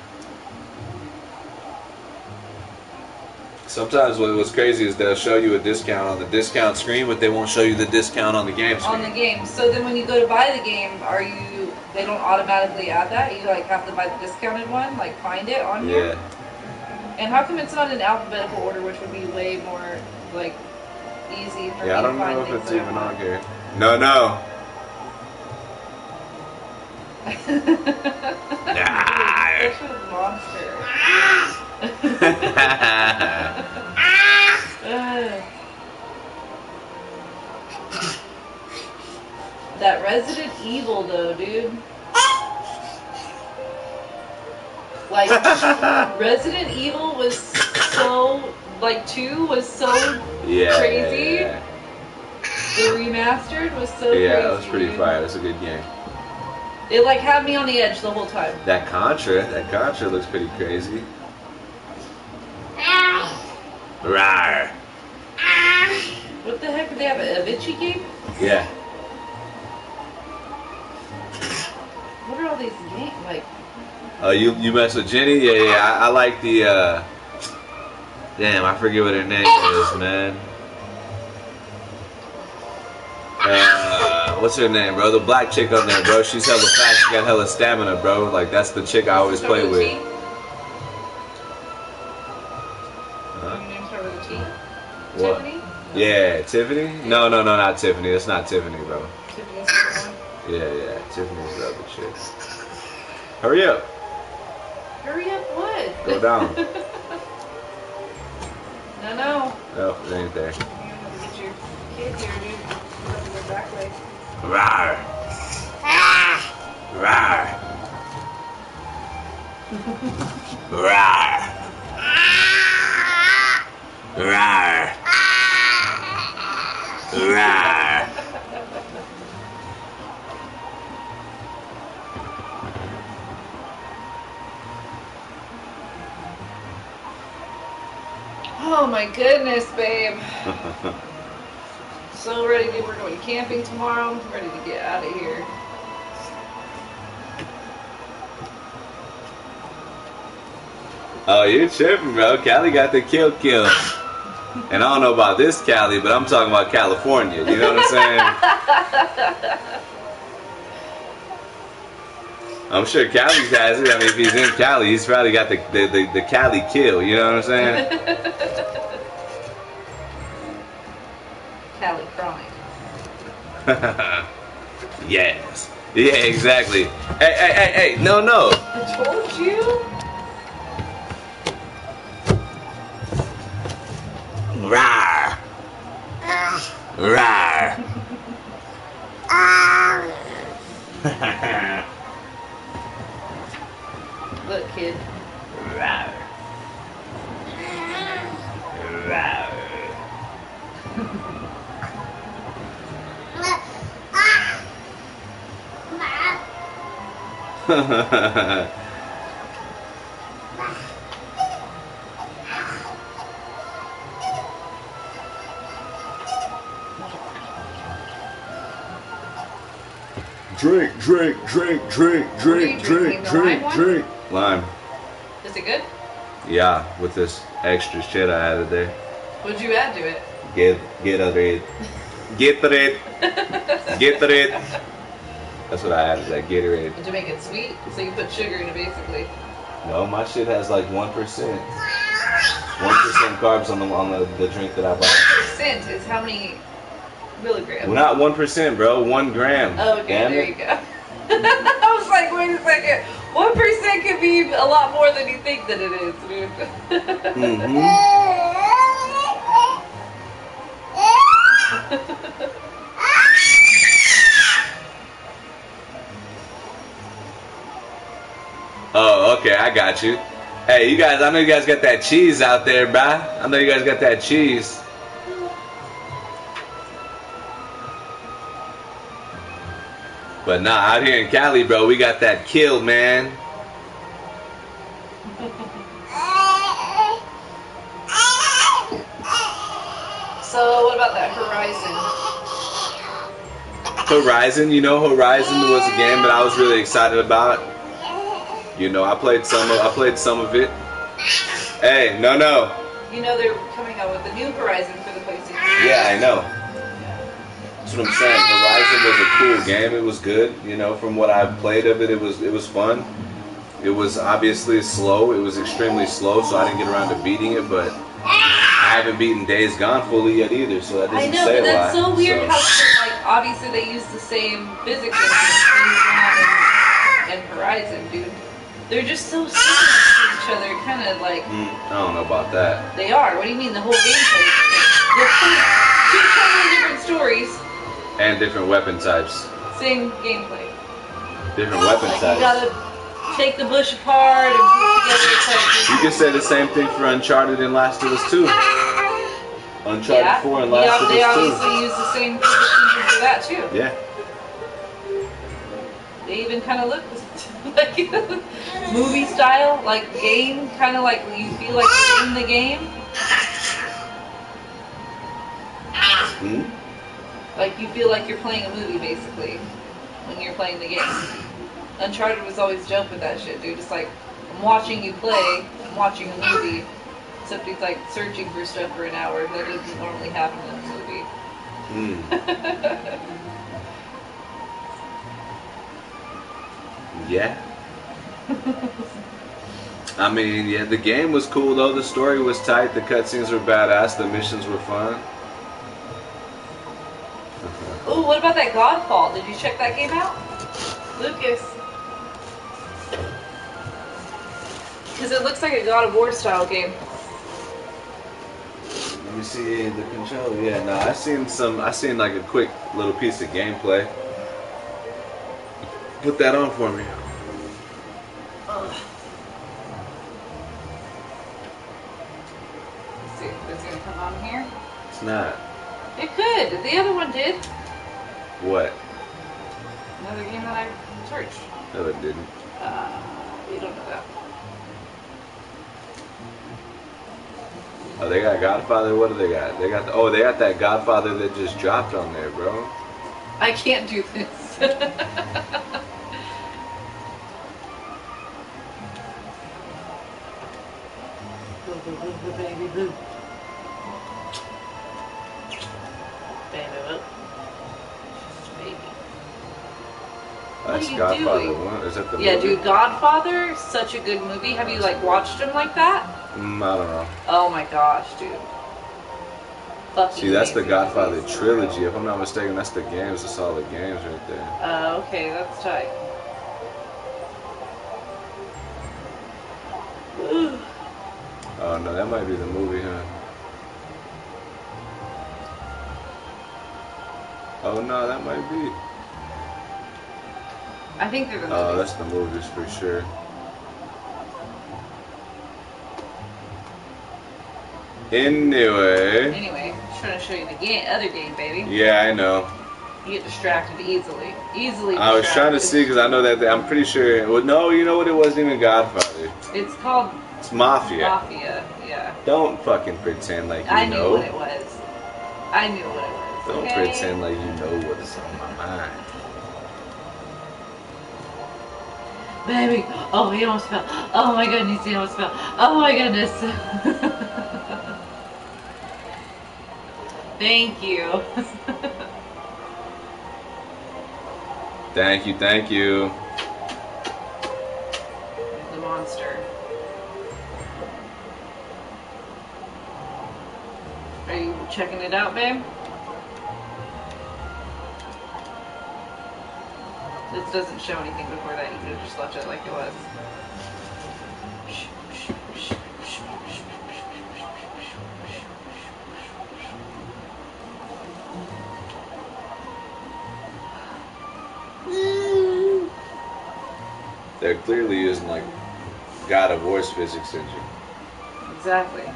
Sometimes what, what's crazy is they'll show you a discount on the discount screen, but they won't show you the discount on the game screen. on the game. So then when you go to buy the game, are you they don't automatically add that? You like have to buy the discounted one, like find it on here. yeah. And how come it's not in alphabetical order, which would be way more like easy for me Yeah, I don't find know if it's that I even want. on here. No, no. Nah. Such a monster. Ugh. that Resident Evil though, dude. Like Resident Evil was so like two was so yeah. Crazy. Yeah, the remastered was so yeah. Yeah, crazy. that was pretty dude. fire. That's a good game. It like had me on the edge the whole time. That Contra, that Contra looks pretty crazy. Rawr. What the heck? Did they have a Avicii game? Yeah. What are all these games like? Oh, you you mess with Jenny? Yeah, yeah. I, I like the. uh Damn, I forget what her name is, man. Uh, what's her name, bro? The black chick on there, bro. She's hella fast. She got hella stamina, bro. Like that's the chick I always play with. What? Tiffany? Yeah, Tiffany? No, no, no, not Tiffany. That's not Tiffany, bro. Tiffany's the one. Yeah, yeah. Tiffany's the other chick. Hurry up. Hurry up, what? Go down. no, no. Oh, no, it ain't there. Get your kid here, dude. Go back way. Ah. Rawr. Rawr. Rawr. Rawr. Rawr. Oh my goodness, babe. So ready to, we're going camping tomorrow. I'm ready to get out of here. Oh, you're tripping, bro. Cali got the kill kill. And I don't know about this Cali, but I'm talking about California. You know what I'm saying? I'm sure Cali has it. I mean, if he's in Cali, he's probably got the, the, the, the Cali kill. You know what I'm saying? Cali crying. yes. Yeah, exactly. Hey, hey, hey, hey. No, no. I told you. Rawr. Rawr. Look, kid. Rawr. Rawr. Drink, drink, drink, drink, drink, drink, drink, drink. Lime. Is it good? Yeah, with this extra shit I added there. What'd you add to it? Get, get it. Get it. Get it. That's what I added, that Gatorade. to make it sweet, so you put sugar in it basically. No, my shit has like 1%. 1% carbs on the, on the, the drink that I bought. Percent is how many milligrams? Well, not 1%, bro. 1 gram. Oh, okay, Damn there it. you go. I was like, wait a second. One percent could be a lot more than you think that it is, dude. Mm-hmm. Oh, okay, I got you. Hey, you guys, I know you guys got that cheese out there, bruh. I know you guys got that cheese. But nah, out here in Cali, bro, we got that kill, man. So, what about that Horizon? Horizon, you know, Horizon was a game that I was really excited about. You know, I played some of, I played some of it. Hey, no, no. You know they're coming out with a new Horizon for the PlayStation. Yeah, I know. That's what I'm saying. Horizon was a cool game. It was good. You know, from what I played of it, it was it was fun. It was obviously slow. It was extremely slow, so I didn't get around to beating it. But I haven't beaten Days Gone fully yet either, so that doesn't I know, say but a that's lot. so weird So- how, like, obviously they use the same physics and Horizon, dude. They're just so similar to each other, kind of like Mm, I don't know about that. they are. What do you mean the whole gameplay? is two totally different stories, And different weapon types. same gameplay. Different weapon Like types. Take the bush apart and put it together. You can say the same thing for Uncharted and Last of Us 2. Uncharted yeah, 4 and Last they of Us obviously use the same engine for that too. 2. Yeah. They even kind of look like movie style, like game, kind of like you feel like you're in the game. Hmm? Like you feel like you're playing a movie basically when you're playing the game. Uncharted was always joke with that shit, dude. It's like I'm watching you play, I'm watching a movie. Except he's like searching for stuff for an hour. That doesn't normally happen in a movie. Hmm. Yeah. I mean, yeah, the game was cool though. The story was tight. The cutscenes were badass. The missions were fun. Ooh, what about that Godfall? Did you check that game out? Lucas. Because it looks like a God of War style game. Let me see the controller. Yeah, no, I seen some. I seen like a quick little piece of gameplay. Put that on for me. Let's see if it's gonna come on here. It's not. It could. The other one did. What? Another game that I searched. No, it didn't. Uh, you don't know that. Oh, they got Godfather. What do they got? They got. The, oh, they got that Godfather that just dropped on there, bro. I can't do this. Baby. That's Godfather doing? one. Is that the Yeah, movie? dude, Godfather, such a good movie. Have you like watched him like that? Mm, I don't know. Oh my gosh, dude. Fucking See, that's the Godfather movies, trilogy. If I'm not mistaken, that's the games. That's all the games right there. Uh, okay, that's tight. Oh no, that might be the movie, huh? Oh no, that might be. I think they're the Oh, movies. that's the movies for sure. Anyway, Anyway, just trying to show you the game, other game, baby. yeah, I know. You get distracted easily, easily. I was trying to see because I know that they, I'm pretty sure. Well, no, you know what? It wasn't even Godfather. It's called It's Mafia. Mafia. Yeah, Don't fucking pretend like you I knew know. what it was. I knew what it was. Don't okay? pretend like you know what's on my mind. Baby, oh, he almost fell. Oh my goodness, he almost fell. Oh my goodness. Thank you. Thank you, thank you. the monster. Are you checking it out, babe? This doesn't show anything before that. You could have just left it like it was. They're clearly using like God of War's physics engine. Exactly.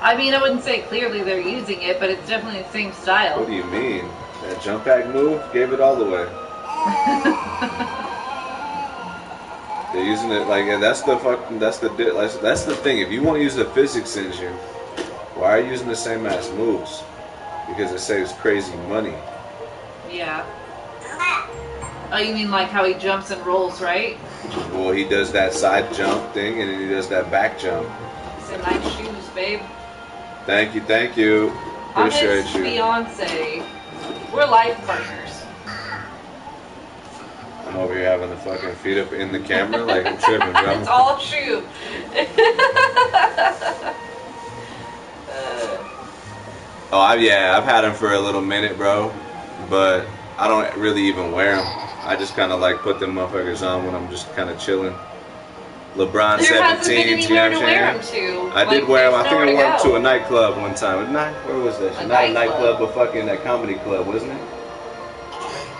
I mean, I wouldn't say clearly they're using it, but it's definitely the same style. What do you mean? That jump back move gave it all the way. They're using it like and that's the fucking that's the that's, that's the thing. If you want to use the physics engine, why are you using the same ass moves? Because it saves crazy money. yeah. Oh, you mean like how he jumps and rolls, right? Well, he does that side jump thing and then he does that back jump. Some nice shoes, babe. Thank you, thank you. Appreciate I'm his you. fiance. We're life partners. I'm over here having the fucking feet up in the camera like I'm tripping, bro. It's all true. Oh, I, yeah, I've had them for a little minute, bro. But I don't really even wear them. I just kind of like put them motherfuckers on when I'm just kind of chilling. LeBron there hasn't 17, been you know what I'm saying? I did Like, wear them. I think I wore them to a nightclub one time. Night, where was that? A Not a nightclub. but fucking that comedy club, wasn't it?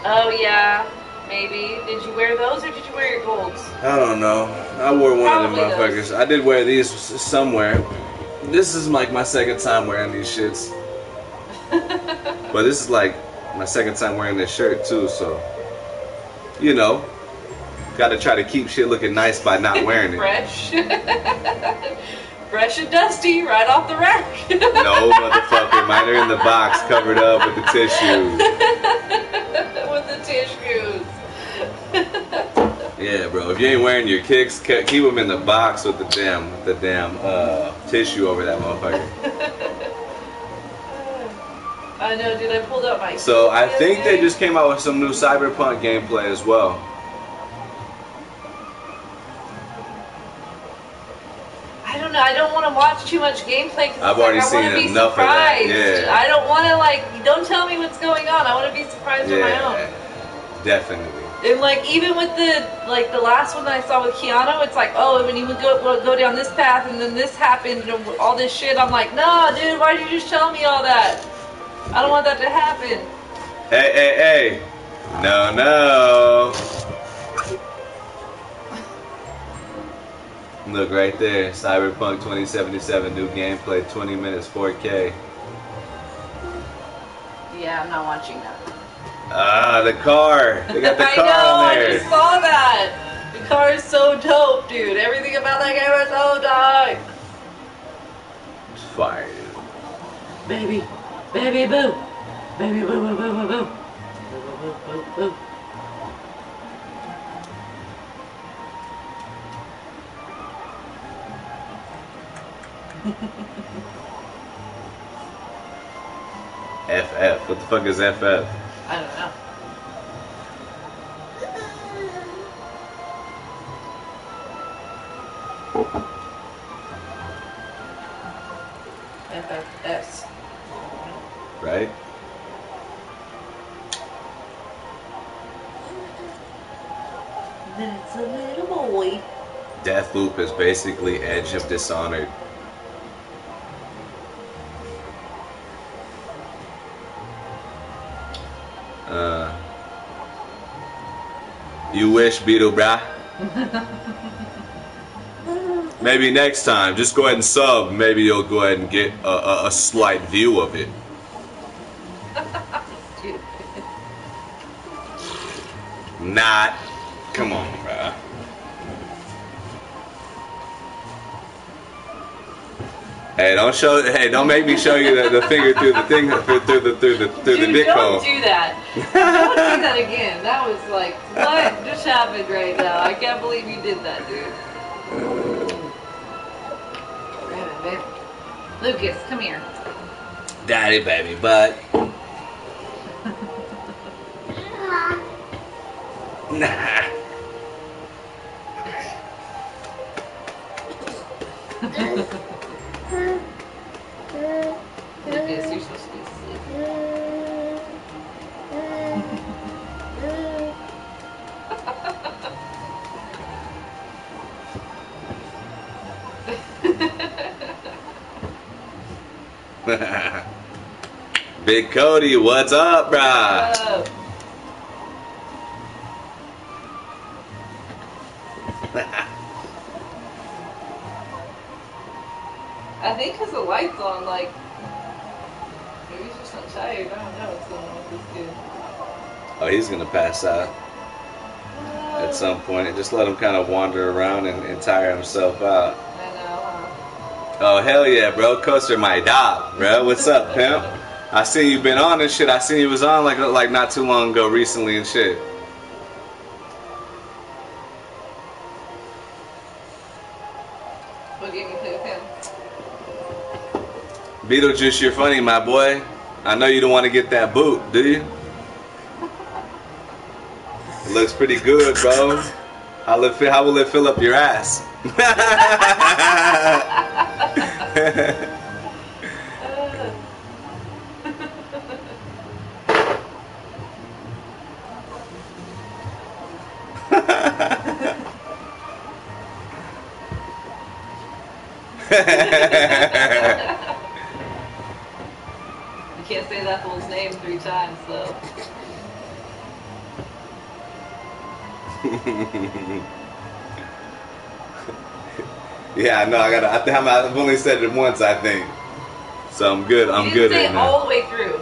Oh yeah, maybe. Did you wear those or did you wear your golds? I don't know. I wore one of them Probably motherfuckers. I did wear these somewhere. This is like my second time wearing these shits. But this is like my second time wearing this shirt too, so you know, gotta try to keep shit looking nice by not wearing it. Fresh. Fresh and dusty, right off the rack. No, motherfucker, mine are in the box, covered up with the tissue. With the tissues. Yeah, bro. If you ain't wearing your kicks, ke- keep them in the box with the damn, the damn uh, tissue over that motherfucker. I know, dude. I pulled out my. So I think they just came out with some new Cyberpunk gameplay as well. I don't know. I don't want to watch too much gameplay because I've like, already I seen want to be enough of that, surprised. yeah. I don't want to like. Don't tell me what's going on. I want to be surprised on my own. Definitely. And like even with the like the last one that I saw with Keanu, it's like oh when you would go well, go down this path and then this happened and all this shit. I'm like no, dude, why did you just tell me all that? I don't want that to happen. Hey, hey, hey! No, no! Look right there, Cyberpunk 2077, new gameplay, 20 minutes, 4K. Yeah, I'm not watching that. Ah, the car! They got the I car know, on I just saw that. The car is so dope, dude. Everything about that game is so dope. It's fire, dude. Baby, baby boo, baby boo boo boo boo boo, boo boo boo boo. FF. What the fuck is FF? I don't know. FFS. Right? That's a little boy. Deathloop is basically Edge of Dishonored. Uh, you wish, Beetle, brah. Maybe next time, just go ahead and sub. Maybe you'll go ahead and get a, a, a slight view of it. Not. Come on, bruh. Hey, don't show. Hey, don't make me show you the, the finger through the thing through, through the through the through the Dude, dick don't hole. do that. Don't do that again. That was like, what just happened right now? I can't believe you did that, dude. Grab it, babe. Lucas, come here. Daddy, baby, but. Big Cody, what's up, bruh? Oh, he's gonna pass out at some point. And just let him kind of wander around and, and tire himself out. I know. Oh hell yeah, bro! Coaster my dog, bro. What's up, pimp? I seen you been on this shit. I seen you was on like like not too long ago, recently and shit. What game you play with him? Beetlejuice, you're funny, my boy. I know you don't want to get that boot, do you? Looks pretty good, bro. How will it, how will it fill up your ass? You can't say that fool's name three times, though. yeah, no, I gotta. I think I'm, I've only said it once, I think. So I'm good. I'm you good say at it that. all the way through,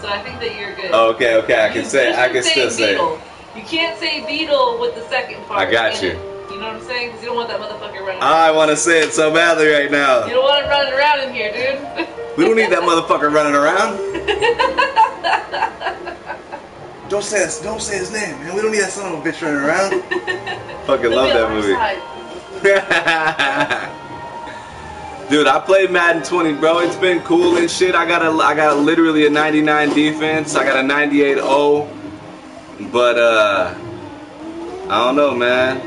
so I think that you're good. Oh, okay, okay. I can say. I can still saying say. beetle. You can't say beetle with the second part. I got you. it. You know what I'm saying? Because you don't want that motherfucker running. I want to say it so badly right now. you don't want him running around in here, dude. We don't need that motherfucker running around. Don't say his, don't say his name, man. We don't need that son of a bitch running around. Fucking He'll love that movie. Dude, I played Madden 20, bro. It's been cool and shit. I got a, I got a, literally a 99 defense. I got a 98 0. But uh, I don't know, man.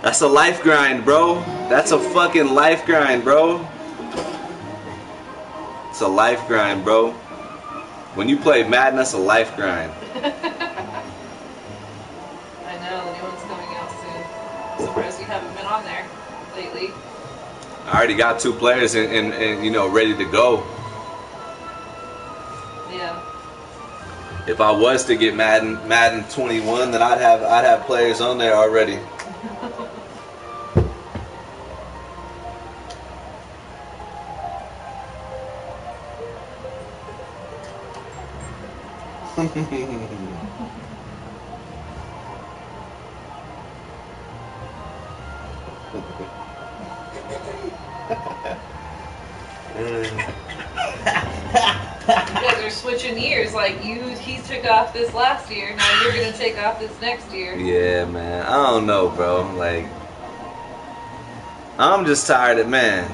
That's a life grind, bro. That's a fucking life grind, bro. It's a life grind, bro. When you play Madden, that's a life grind. I know, the new one's coming out soon. Surprised you haven't been on there lately. I already got two players and, and, and you know ready to go. Yeah. If I was to get Madden Madden 21, then I'd have I'd have players on there already. You guys are switching years. Like you, he took off this last year. Now you're gonna take off this next year. Yeah, man. I don't know, bro. Like, I'm just tired of man.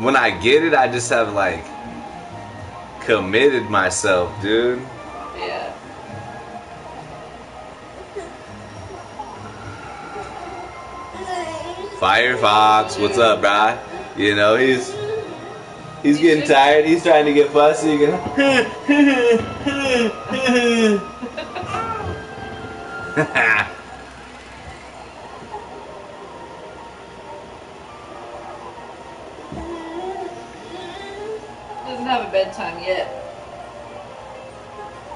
When I get it, I just have like committed myself, dude. Firefox, what's up, bruh? You know, he's he's getting tired. He's trying to get fussy again. Doesn't have a bedtime yet.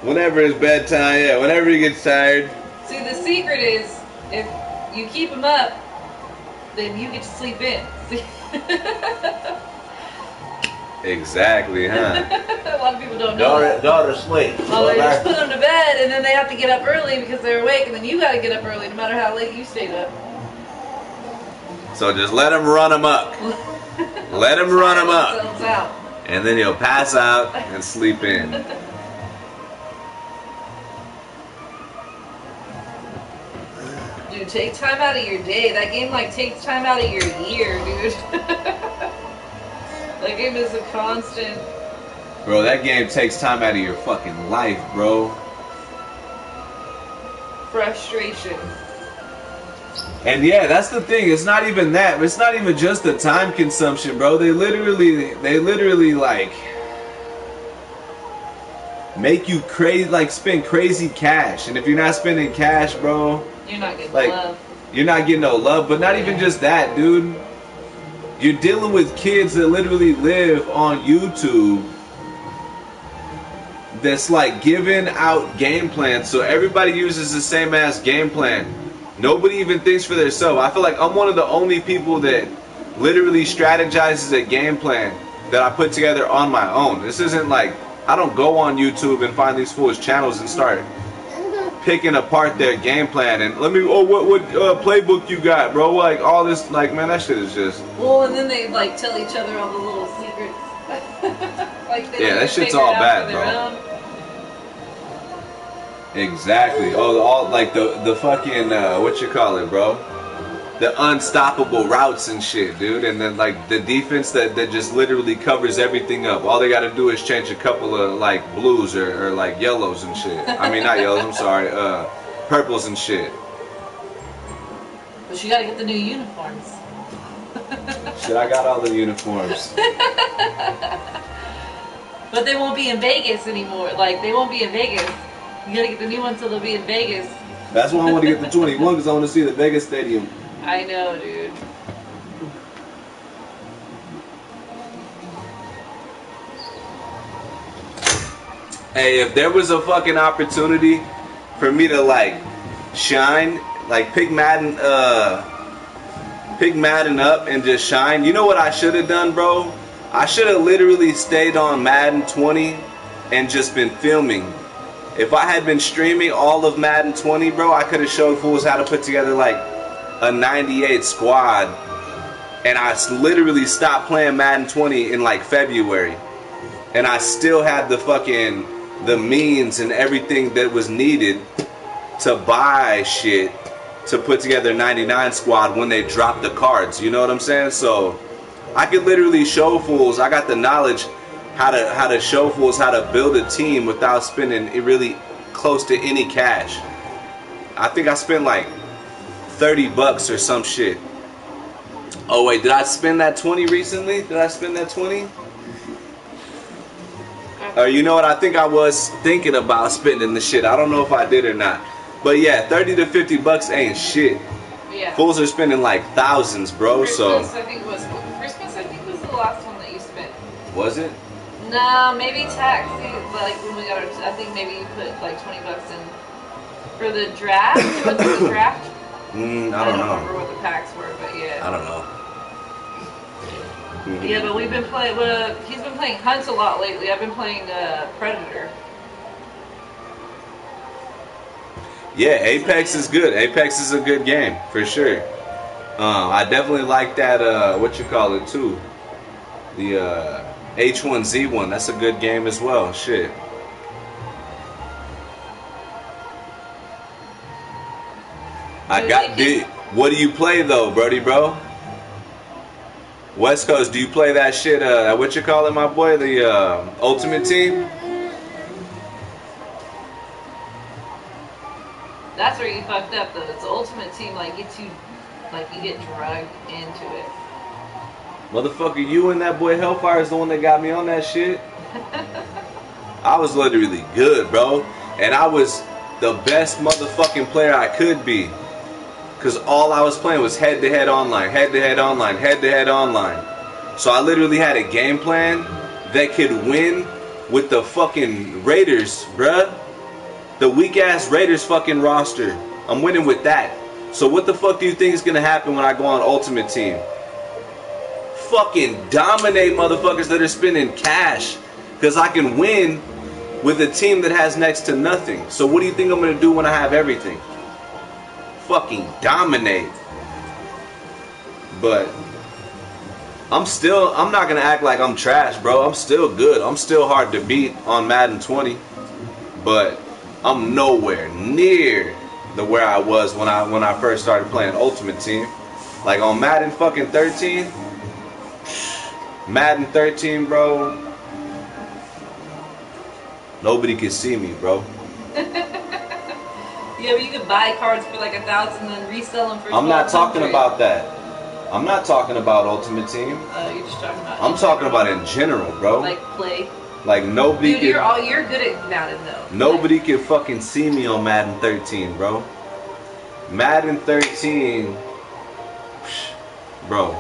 whenever it's bedtime, yeah, whenever he gets tired. See, the secret is if you keep him up, then you get to sleep in. Exactly, huh? a lot of people don't know. Daughter, that. daughter sleep. Oh, they just put them to bed, and then they have to get up early because they're awake, and then you got to get up early, no matter how late you stayed up. so just let him run amok. Let him run him up. And then he'll pass out and sleep in. Dude, take time out of your day. That game like takes time out of your year, dude. that game is a constant. Bro, that game takes time out of your fucking life, bro. frustration. And yeah, that's the thing. It's not even that. It's not even just the time consumption, bro. They literally, they literally like make you crazy, like spend crazy cash. And if you're not spending cash, bro, You're not getting Like- love. you're not getting no love. But not even just that, dude. You're dealing with kids that literally live on YouTube. That's like giving out game plans, so everybody uses the same ass game plan. Nobody even thinks for themselves. I feel like I'm one of the only people that literally strategizes a game plan that I put together on my own. This isn't like I don't go on YouTube and find these fools channels and start picking apart their game plan and let me oh what what uh, playbook you got, bro? Like all this like man, that shit is just Well, and then they like tell each other all the little secrets. like Yeah, that shit's all bad, bro. exactly. Oh, all like the the fucking uh, what you call it, bro? The unstoppable routes and shit, dude. And then like the defense that, that just literally covers everything up. All they got to do is change a couple of like blues or, or like yellows and shit. I mean not yellows. I'm sorry. Uh, purples and shit. But you gotta get the new uniforms. Shit, I got all the uniforms. But they won't be in Vegas anymore. Like they won't be in Vegas. You gotta get the new ones so they'll be in Vegas. That's why I want to get the 21 because I want to see the Vegas Stadium. I know, dude. Hey, if there was a fucking opportunity for me to like shine, like pick Madden, uh, pick Madden up and just shine, you know what I should have done, bro? I should have literally stayed on Madden 20 and just been filming. If I had been streaming all of Madden 20, bro, I could have showed fools how to put together like a 98 squad. And I literally stopped playing Madden 20 in like February and I still had the fucking the means and everything that was needed to buy shit to put together a 99 squad when they drop the cards. You know what I'm saying? So I could literally show fools. I got the knowledge how to how to show fools how to build a team without spending it really close to any cash. I think I spent like 30 bucks or some shit. Oh wait, did I spend that 20 recently? Did I spend that 20? Uh, you know what? I think I was thinking about spending the shit. I don't know if I did or not. But yeah, 30 to 50 bucks ain't shit. Yeah. Fools are spending like thousands, bro. Christmas, So I think was Christmas. I think was the last one that you spent. was it? No, maybe taxi. Like when we got our, I think maybe you put like twenty bucks in for the draft. Went the draft. Mm, I don't remember know. what the packs were, but yeah. I don't know. Yeah, but we've been playing. Uh, he's been playing Hunts a lot lately. I've been playing uh, Predator. Yeah, Apex is good. Apex is a good game for sure. Um, I definitely like that. Uh, what you call it too? The uh, H1Z1. That's a good game as well. Shit. I got. Do, what do you play though, Brody, bro? West Coast, do you play that shit? Uh, what you call it, my boy? The uh, Ultimate Team. That's where you fucked up though. It's the ultimate team. Like gets you, like you get drugged into it. Motherfucker, you and that boy Hellfire is the one that got me on that shit. I was literally good, bro. And I was the best motherfucking player I could be. Cause all I was playing was head to head online, head to head online, head to head online. So I literally had a game plan that could win with the fucking Raiders, bruh. The weak ass Raiders fucking roster. I'm winning with that. So what the fuck do you think is gonna happen when I go on Ultimate Team? Fucking dominate motherfuckers that are spending cash. Cause I can win with a team that has next to nothing. So what do you think I'm gonna do when I have everything? Fucking dominate. But I'm still I'm not gonna act like I'm trash, bro. I'm still good. I'm still hard to beat on Madden 20. But I'm nowhere near the where I was when I when I first started playing Ultimate Team. Like on Madden fucking 13. Madden 13, bro. Nobody could see me, bro. Yeah, but you could buy cards for like a thousand and resell them for. I'm not talking 1200. about that. I'm not talking about Ultimate Team. Uh, you're just talking about. I'm talking about in general, bro. like play. Like nobody Dude, you're all you're good at Madden though. nobody can fucking see me on Madden 13, bro. Madden 13 bro.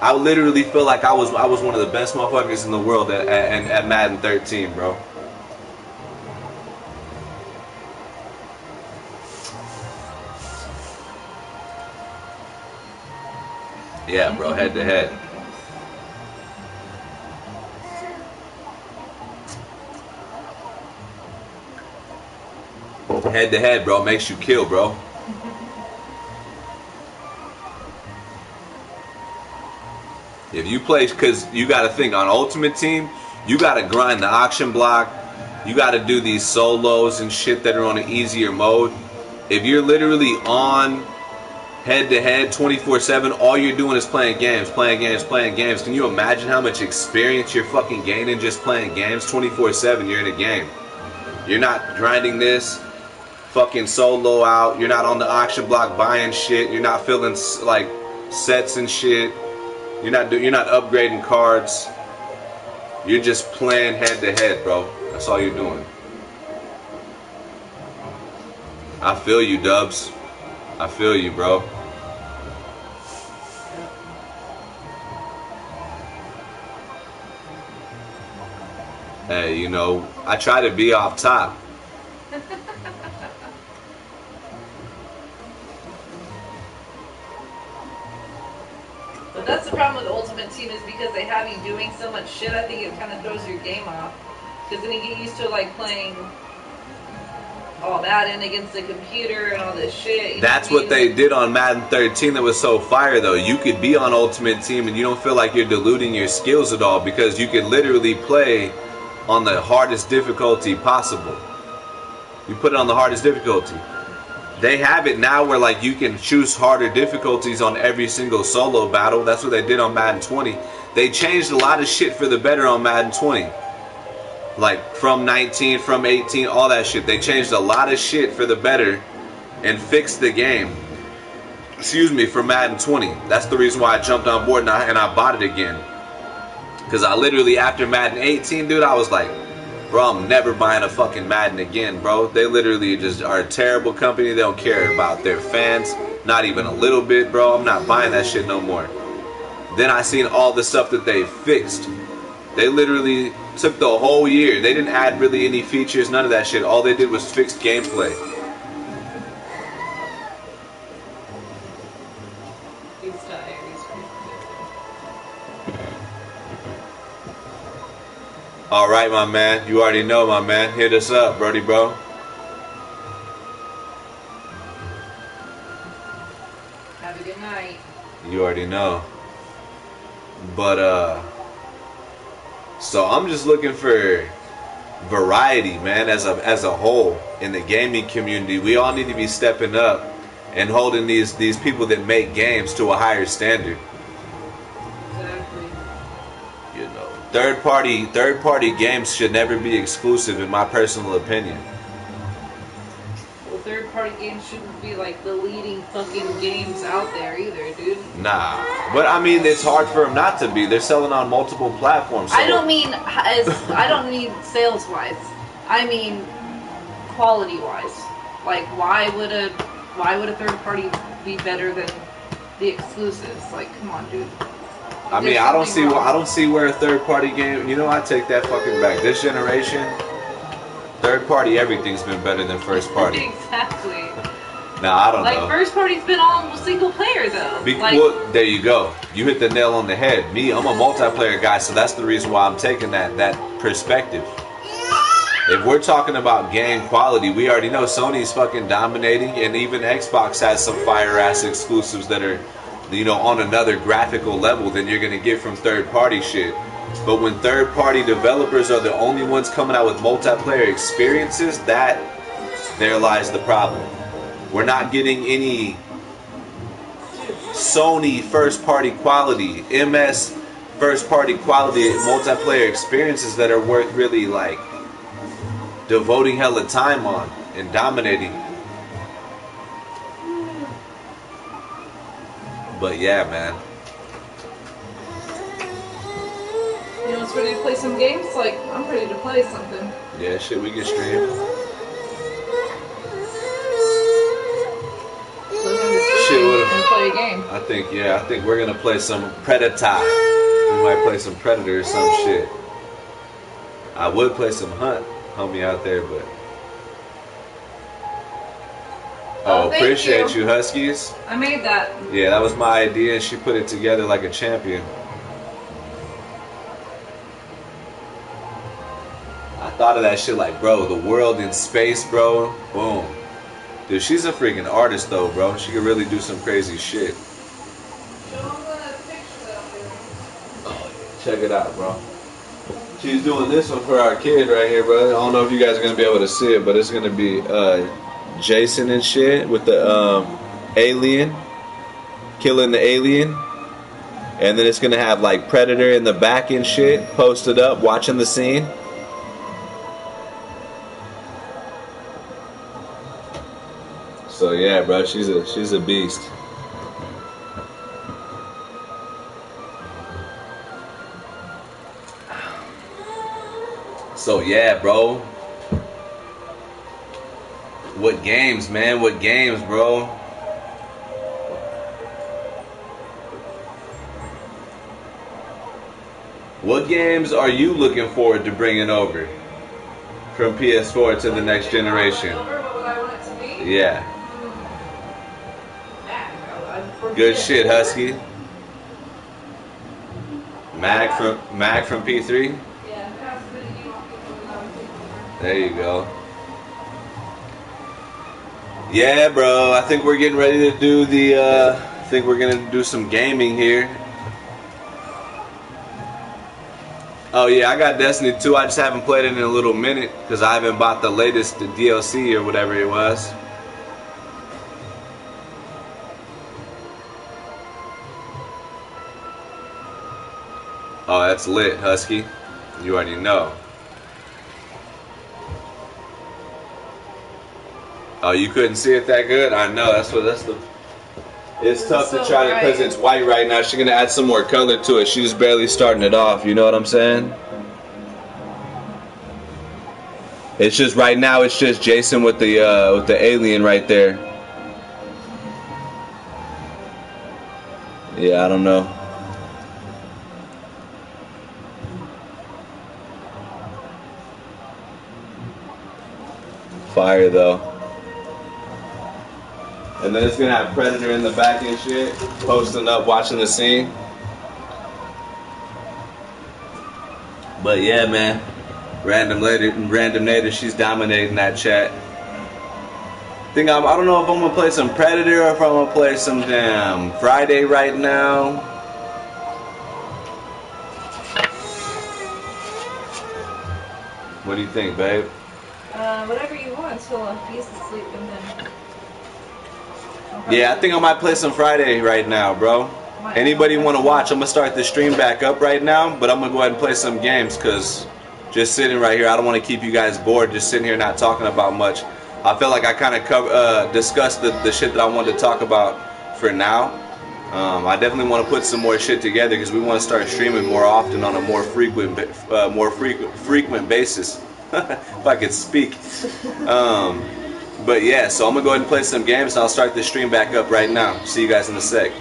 I literally feel like I was I was one of the best motherfuckers in the world at, at, at Madden 13, bro. Yeah, bro, head to head. Head to head, bro, makes you kill, bro. If you play, because you got to think on Ultimate Team, you got to grind the auction block. You got to do these solos and shit that are on an easier mode. If you're literally on head to head 24 7, all you're doing is playing games, playing games, playing games. Can you imagine how much experience you're fucking gaining just playing games 24 7? You're in a game. You're not grinding this fucking solo out. You're not on the auction block buying shit. You're not filling like sets and shit. You're not do- you're not upgrading cards. You're just playing head to head, bro. That's all you're doing. I feel you, Dubs. I feel you, bro. Hey, you know, I try to be off top. But that's the problem with Ultimate Team is because they have you doing so much shit. I think it kind of throws your game off. Because then you get used to like playing all that in against the computer and all this shit. That's I mean? what they did on Madden 13 that was so fire though. You could be on Ultimate Team and you don't feel like you're diluting your skills at all because you could literally play on the hardest difficulty possible. You put it on the hardest difficulty. they have it now where like you can choose harder difficulties on every single solo battle. That's what they did on Madden 20. They changed a lot of shit for the better on Madden 20. Like from 19, from 18, all that shit. They changed a lot of shit for the better and fixed the game. Excuse me, for Madden 20. That's the reason why I jumped on board and I, and I bought it again. Because I literally, after Madden 18, dude, I was like, bro, I'm never buying a fucking Madden again, bro. They literally just are a terrible company. They don't care about their fans, not even a little bit, bro. I'm not buying that shit no more. Then I seen all the stuff that they fixed. They literally took the whole year. They didn't add really any features, none of that shit. All they did was fix gameplay. All right, my man. You already know, my man. Hit us up, Brody, bro. Have a good night. You already know. But uh so I'm just looking for variety, man, as a as a whole in the gaming community. We all need to be stepping up and holding these these people that make games to a higher standard. Third party third party games should never be exclusive in my personal opinion. Well, third party games shouldn't be like the leading fucking games out there either, dude. Nah, but I mean it's hard for them not to be. They're selling on multiple platforms. So I don't mean as I don't mean sales wise. I mean quality wise. Like why would a why would a third party be better than the exclusives? Like come on, dude. I mean, I don't see. wrong. I don't see where a third party game. You know, I take that fucking back. This generation, third party everything's been better than first party. exactly. Now I don't know. Like first party's been all single player though. Be- like well, there you go. You hit the nail on the head. Me, I'm a multiplayer guy, so that's the reason why I'm taking that that perspective. If we're talking about game quality, we already know Sony's fucking dominating, and even Xbox has some fire ass exclusives that are, you know, on another graphical level than you're gonna get from third party shit. But when third party developers are the only ones coming out with multiplayer experiences, that there lies the problem. We're not getting any Sony first party quality, MS first party quality multiplayer experiences that are worth really like devoting hella time on and dominating. But yeah, man. you know, it's ready to play some games. Like I'm ready to play something. Yeah, shit, we can stream. Shit, what and play a game. I think, yeah, I think we're gonna play some Predator. We might play some Predator or some shit. I would play some Hunt, homie out there, but. Oh, Oh, appreciate you. you, Huskies. I made that. Yeah, that was my idea, and she put it together like a champion. I thought of that shit like, bro, the world in space, bro. Boom. Dude, she's a freaking artist, though, bro. She could really do some crazy shit. Check it out, bro. She's doing this one for our kid right here, bro. I don't know if you guys are gonna be able to see it, but it's gonna be uh, Jason and shit with the um, alien killing the alien, and then it's gonna have like Predator in the back and shit posted up watching the scene. So yeah, bro, she's a she's a beast. So yeah, bro. What games, man? What games, bro? What games are you looking forward to bringing over from PS4 to the next generation? Yeah, good shit, Husky. Mag from Mag from P3. There you go. Yeah, bro. I think we're getting ready to do the. Uh, I think we're gonna do some gaming here. Oh yeah, I got Destiny 2. I just haven't played it in a little minute because I haven't bought the latest the DLC or whatever it was. Oh, that's lit, Husky. You already know. Oh, you couldn't see it that good? I know. That's what. That's the. It's tough to so try to because it's white right now. She's gonna add some more color to it. She's barely starting it off. You know what I'm saying? It's just right now. It's just Jason with the uh, with the alien right there. Yeah, I don't know. Fire though. And then it's gonna have Predator in the back and shit, posting up, watching the scene. But yeah, man. Random lady, RandomNader, she's dominating that chat. Think I'm, I don't know if I'm gonna play some Predator or if I'm gonna play some damn Friday right now. What do you think, babe? Uh, whatever you want until he's asleep and then. Yeah, I think I might play some Friday right now, bro. Anybody want to watch? I'm gonna start the stream back up right now, but I'm gonna go ahead and play some games because just sitting right here, I don't want to keep you guys bored. Just sitting here not talking about much. I feel like I kind of uh, discussed the, the shit that I wanted to talk about for now. Um, I definitely want to put some more shit together because we want to start streaming more often on a more frequent, uh, more frequent, frequent basis. if I could speak. Um, but yeah, so I'm gonna go ahead and play some games and I'll start the stream back up right now. See you guys in a sec.